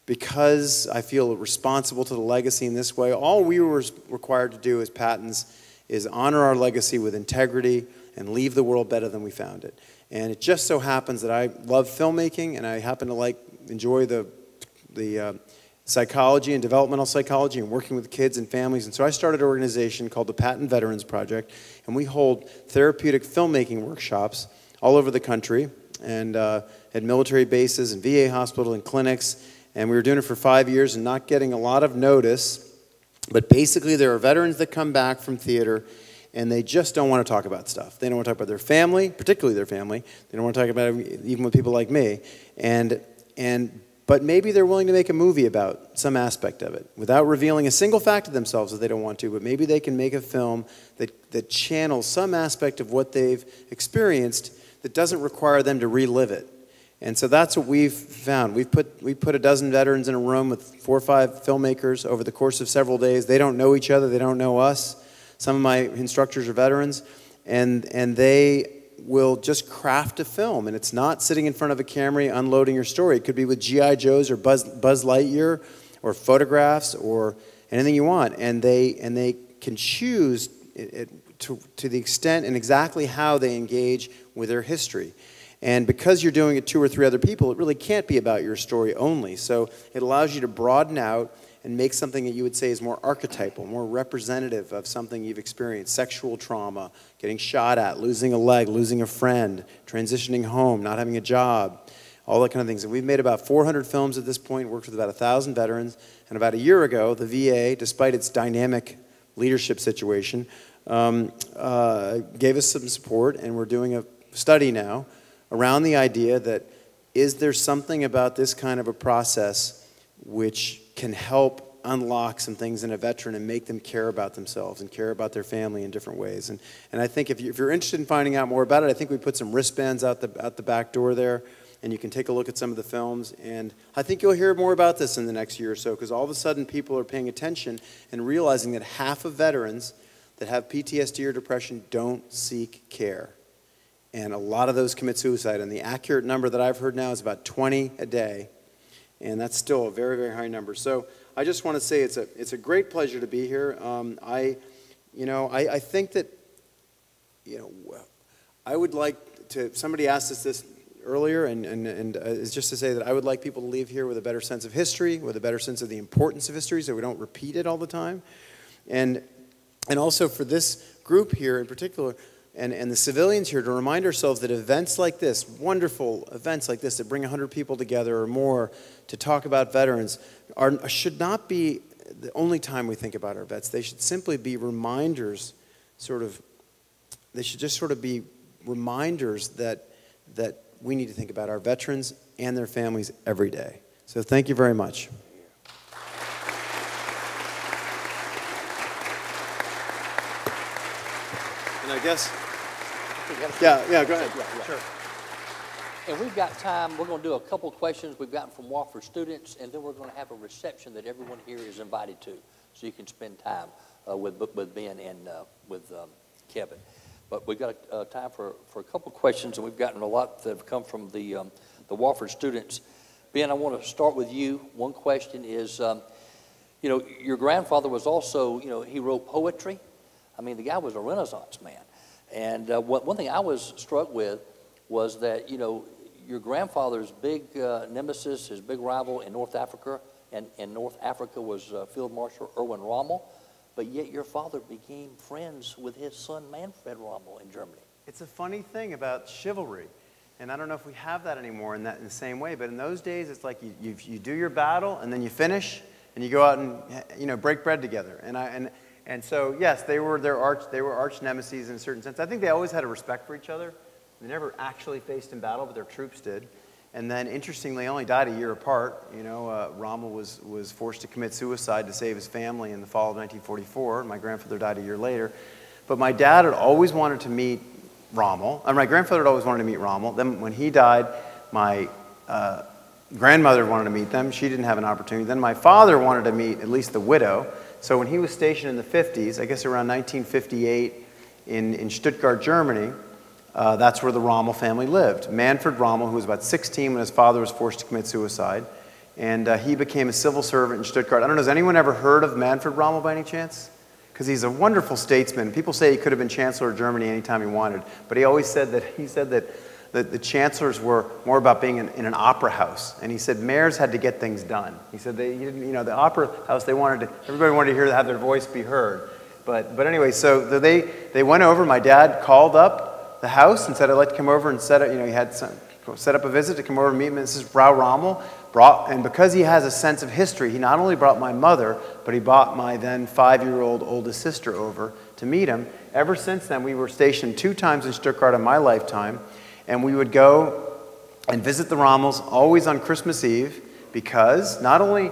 because I feel responsible to the legacy in this way, all we were required to do as Pattons is honor our legacy with integrity and leave the world better than we found it. And it just so happens that I love filmmaking and I happen to like enjoy the, the uh, psychology and developmental psychology and working with kids and families. And so I started an organization called the Patton Veterans Project, and we hold therapeutic filmmaking workshops all over the country and uh, at military bases and VA hospital and clinics. And we were doing it for five years and not getting a lot of notice. But basically, there are veterans that come back from theater and they just don't want to talk about stuff. They don't want to talk about their family, particularly their family. They don't want to talk about it even with people like me. And, and, but maybe they're willing to make a movie about some aspect of it without revealing a single fact of themselves that they don't want to, but maybe they can make a film that, that channels some aspect of what they've experienced that doesn't require them to relive it. And so that's what we've found. We've put, we put a dozen veterans in a room with four or five filmmakers over the course of several days. They don't know each other, they don't know us. Some of my instructors are veterans, and, and they will just craft a film. And it's not sitting in front of a camera unloading your story. It could be with G.I. Joes or Buzz, Buzz Lightyear or photographs or anything you want. And they, and they can choose it, it, to, to the extent and exactly how they engage with their history. And because you're doing it two or three other people, it really can't be about your story only. So it allows you to broaden out and make something that you would say is more archetypal, more representative of something you've experienced sexual trauma, getting shot at, losing a leg, losing a friend, transitioning home, not having a job, all that kind of things. And we've made about 400 films at this point, worked with about 1,000 veterans. And about a year ago, the VA, despite its dynamic leadership situation, um, uh, gave us some support, and we're doing a study now around the idea that is there something about this kind of a process which can help unlock some things in a veteran and make them care about themselves and care about their family in different ways. And, and I think if, you, if you're interested in finding out more about it, I think we put some wristbands out the, out the back door there, and you can take a look at some of the films. And I think you'll hear more about this in the next year or so, because all of a sudden people are paying attention and realizing that half of veterans that have PTSD or depression don't seek care. And a lot of those commit suicide. And the accurate number that I've heard now is about 20 a day and that's still a very, very high number. So I just want to say it's a, it's a great pleasure to be here. Um, I, you know, I, I think that, you know, I would like to, somebody asked us this earlier, and, and, and uh, just to say that I would like people to leave here with a better sense of history, with a better sense of the importance of history, so we don't repeat it all the time. And, and also for this group here in particular, and, and the civilians here, to remind ourselves that events like this, wonderful events like this that bring 100 people together or more to talk about veterans, are, should not be the only time we think about our vets. They should simply be reminders, sort of, they should just sort of be reminders that, that we need to think about our veterans and their families every day. So thank you very much. And I guess, yeah, yeah, go ahead. Sure. And we've got time, we're going to do a couple questions we've gotten from Wofford students, and then we're going to have a reception that everyone here is invited to, so you can spend time uh, with, with Ben and uh, with um, Kevin. But we've got uh, time for, for a couple questions, and we've gotten a lot that have come from the, um, the Wofford students. Ben, I want to start with you. One question is, um, you know, your grandfather was also, you know, he wrote poetry. I mean, the guy was a Renaissance man. And uh, one, one thing I was struck with was that, you know, your grandfather's big uh, nemesis, his big rival in North Africa, and in North Africa was uh, Field Marshal Erwin Rommel, but yet your father became friends with his son Manfred Rommel in Germany. It's a funny thing about chivalry. And I don't know if we have that anymore in, that, in the same way, but in those days, it's like you, you, you do your battle and then you finish and you go out and you know, break bread together. And, I, and, and so, yes, they were, their arch, they were arch nemesis in a certain sense. I think they always had a respect for each other. They never actually faced in battle, but their troops did. And then, interestingly, only died a year apart. You know, uh, Rommel was, was forced to commit suicide to save his family in the fall of 1944. My grandfather died a year later. But my dad had always wanted to meet Rommel. And my grandfather had always wanted to meet Rommel. Then, when he died, my uh, grandmother wanted to meet them. She didn't have an opportunity. Then, my father wanted to meet at least the widow. So, when he was stationed in the 50s, I guess around 1958 in, in Stuttgart, Germany, uh, that's where the Rommel family lived. Manfred Rommel, who was about 16 when his father was forced to commit suicide, and uh, he became a civil servant in Stuttgart. I don't know, has anyone ever heard of Manfred Rommel by any chance? Because he's a wonderful statesman. People say he could have been Chancellor of Germany anytime he wanted, but he always said that he said that the, the chancellors were more about being in, in, an opera house, and he said mayors had to get things done. He said they, you know, the opera house they wanted to, everybody wanted to hear have their voice be heard. But, but anyway, so they, they went over. My dad called up the house and said, I'd like to come over and set up, you know, he had some, set up a visit to come over and meet Mrs. Frau Rommel. Brought, and because he has a sense of history, he not only brought my mother, but he brought my then five year old oldest sister over to meet him. Ever since then, we were stationed two times in Stuttgart in my lifetime, and we would go and visit the Rommels always on Christmas Eve because not only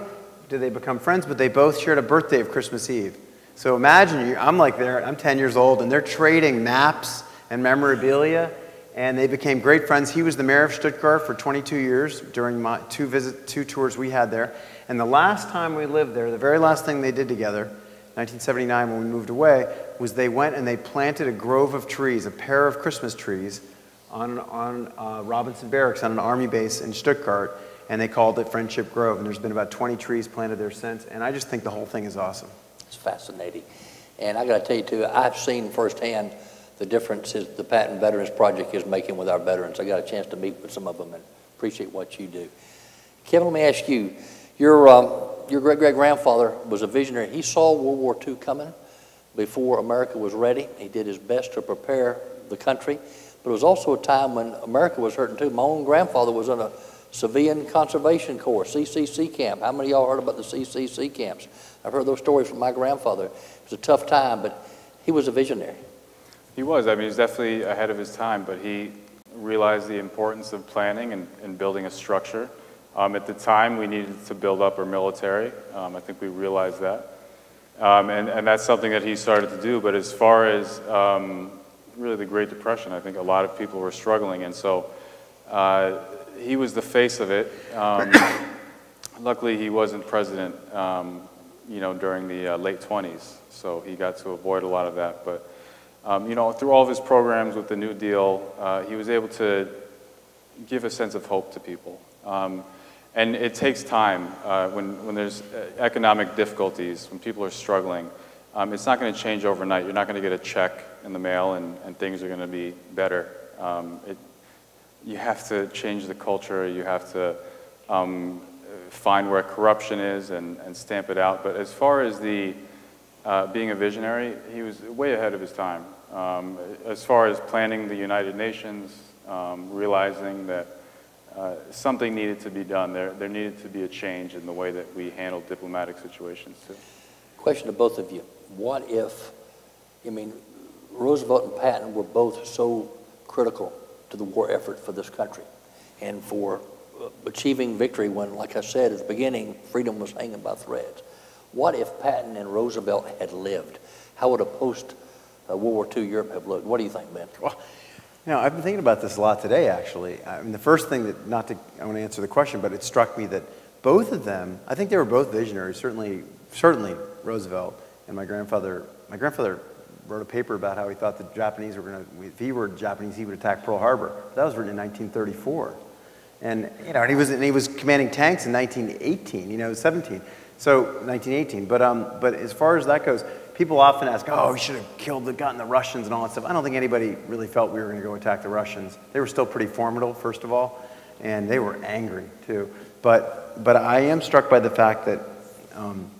did they become friends, but they both shared a birthday of Christmas Eve. So imagine you, I'm like there, I'm 10 years old, and they're trading maps and memorabilia, and they became great friends. He was the mayor of Stuttgart for 22 years during my two visit, two tours we had there. And the last time we lived there, the very last thing they did together, 1979 when we moved away, was they went and they planted a grove of trees, a pair of Christmas trees, on, on uh, Robinson Barracks on an army base in Stuttgart, and they called it Friendship Grove. And there's been about 20 trees planted there since, and I just think the whole thing is awesome. It's fascinating. And I got to tell you, too, I've seen firsthand the difference is the Patton Veterans Project is making with our veterans. I got a chance to meet with some of them and appreciate what you do. Kevin, let me ask you, your, um, your great-great-grandfather was a visionary. He saw World War II coming before America was ready. He did his best to prepare the country. But it was also a time when America was hurting too. My own grandfather was in a Civilian Conservation Corps, CCC camp. How many of y'all heard about the CCC camps? I've heard those stories from my grandfather. It was a tough time, but he was a visionary. He was. I mean, he's definitely ahead of his time, but he realized the importance of planning and, and building a structure. Um, at the time, we needed to build up our military. Um, I think we realized that. Um, and, and that's something that he started to do. But as far as um, really the Great Depression, I think a lot of people were struggling. And so uh, he was the face of it. Um, luckily, he wasn't president, um, you know, during the uh, late 20s. So he got to avoid a lot of that. But um, you know, through all of his programs with the New Deal, uh, he was able to give a sense of hope to people. Um, And it takes time uh, when, when there's uh, economic difficulties, when people are struggling. Um, it's not going to change overnight. You're not going to get a check in the mail and, and things are going to be better. Um, it, you have to change the culture. You have to um, find where corruption is and, and stamp it out. But as far as the uh, being a visionary, he was way ahead of his time. Um, as far as planning the United Nations, um, realizing that uh, something needed to be done. There, there needed to be a change in the way that we handled diplomatic situations too. Question to both of you. What if, I mean, Roosevelt and Patton were both so critical to the war effort for this country and for uh, achieving victory when, like I said at the beginning, freedom was hanging by threads. What if Patton and Roosevelt had lived? How would a post-World uh, War II Europe have looked? What do you think, Ben? Well, you know, I've been thinking about this a lot today, actually. I mean, the first thing that, not to, I want to answer the question, but it struck me that both of them, I think they were both visionaries, certainly, certainly Roosevelt and my grandfather. My grandfather wrote a paper about how he thought the Japanese were going to, if he were Japanese, he would attack Pearl Harbor. That was written in 1934. And, you know, and he was, and he was commanding tanks in 1918, you know, 17. So 1918. But, um, but as far as that goes, people often ask, oh, we should have killed the, gotten the Russians and all that stuff. I don't think anybody really felt we were going to go attack the Russians. They were still pretty formidable, first of all, and they were angry too. But, but I am struck by the fact that, um,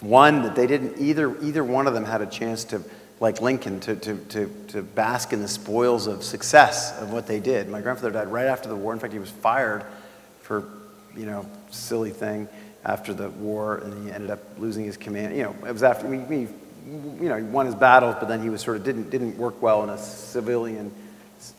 one, that they didn't, either, either one of them had a chance to, like Lincoln, to, to, to, to bask in the spoils of success of what they did. My grandfather died right after the war. In fact, he was fired for, you know, silly thing after the war, and he ended up losing his command. You know, it was after, we, we you know, he won his battles, but then he was sort of didn't, didn't work well in a civilian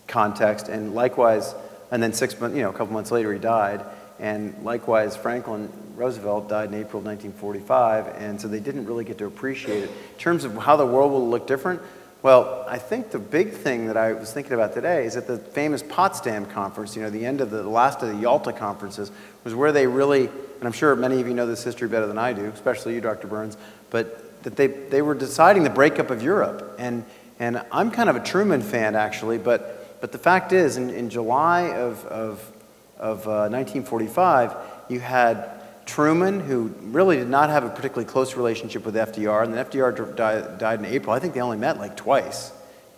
context. And likewise, and then six months, you know, a couple months later he died. And likewise, Franklin Roosevelt died in April of 1945, and so they didn't really get to appreciate it. In terms of how the world will look different, well, I think the big thing that I was thinking about today is at the famous Potsdam conference, you know, the end of the, the last of the Yalta conferences, was where they really, and I'm sure many of you know this history better than I do, especially you, Dr. Burns, but that they, they were deciding the breakup of Europe. And, and I'm kind of a Truman fan, actually, but, but the fact is, in, in July of, of, of uh, 1945, you had Truman, who really did not have a particularly close relationship with FDR, and then FDR died, died in April. I think they only met like twice.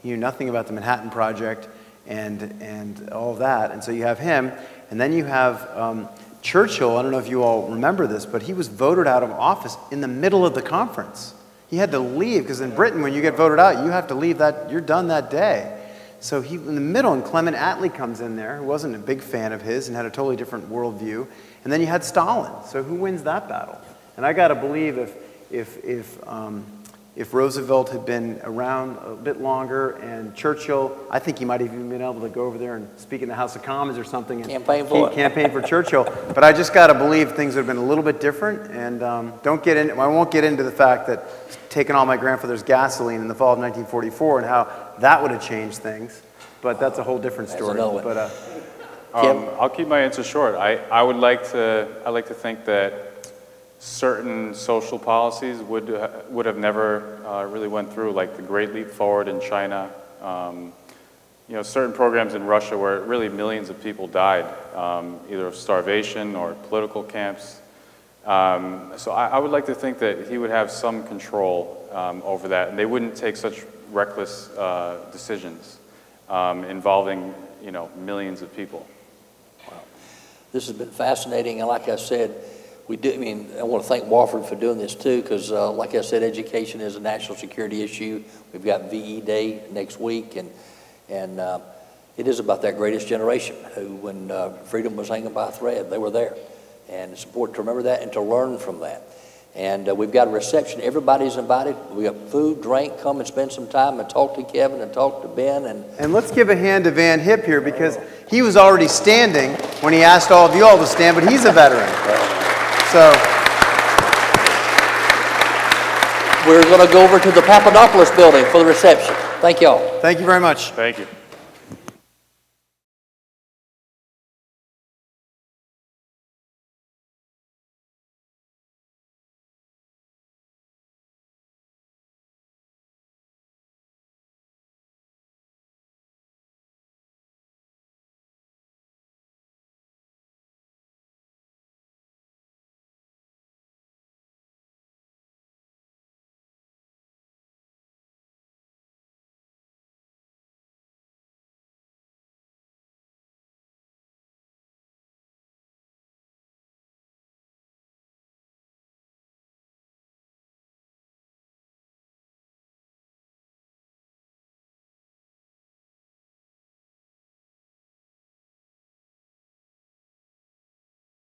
He knew nothing about the Manhattan Project and, and all that. And so you have him, and then you have um, Churchill, I don't know if you all remember this, but he was voted out of office in the middle of the conference. He had to leave because in Britain, when you get voted out, you have to leave that, you're done that day. So he, in the middle, and Clement Attlee comes in there, who wasn't a big fan of his and had a totally different worldview. And then you had Stalin. So who wins that battle? And I got to believe if, if, if, um, if Roosevelt had been around a bit longer and Churchill, I think he might have even been able to go over there and speak in the House of Commons or something. And Campaign for. Campaign for Churchill. But I just got to believe things would have been a little bit different. And um, don't get in, I won't get into the fact that taking all my grandfather's gasoline in the fall of 1944 and how that would have changed things. But that's a whole different story. But, uh, Um, I'll keep my answer short. I, I would like to, I like to think that certain social policies would, uh, would have never uh, really went through, like the Great Leap Forward in China, um, you know, certain programs in Russia where really millions of people died, um, either of starvation or political camps. Um, so I, I would like to think that he would have some control um, over that, and they wouldn't take such reckless uh, decisions um, involving, you know, millions of people. This has been fascinating, and like I said, we do, I mean, I want to thank Wofford for doing this too, because uh, like I said, education is a national security issue. We've got VE Day next week, and, and uh, it is about that greatest generation who, when uh, freedom was hanging by a thread, they were there. And it's important to remember that and to learn from that. And uh, we've got a reception. Everybody's invited. We got food, drink. Come and spend some time and talk to Kevin and talk to Ben. And And let's give a hand to Van Hipp here because he was already standing when he asked all of you all to stand, but he's a veteran. So, we're going to go over to the Papadopoulos building for the reception. Thank you all. thank you very much. Thank you.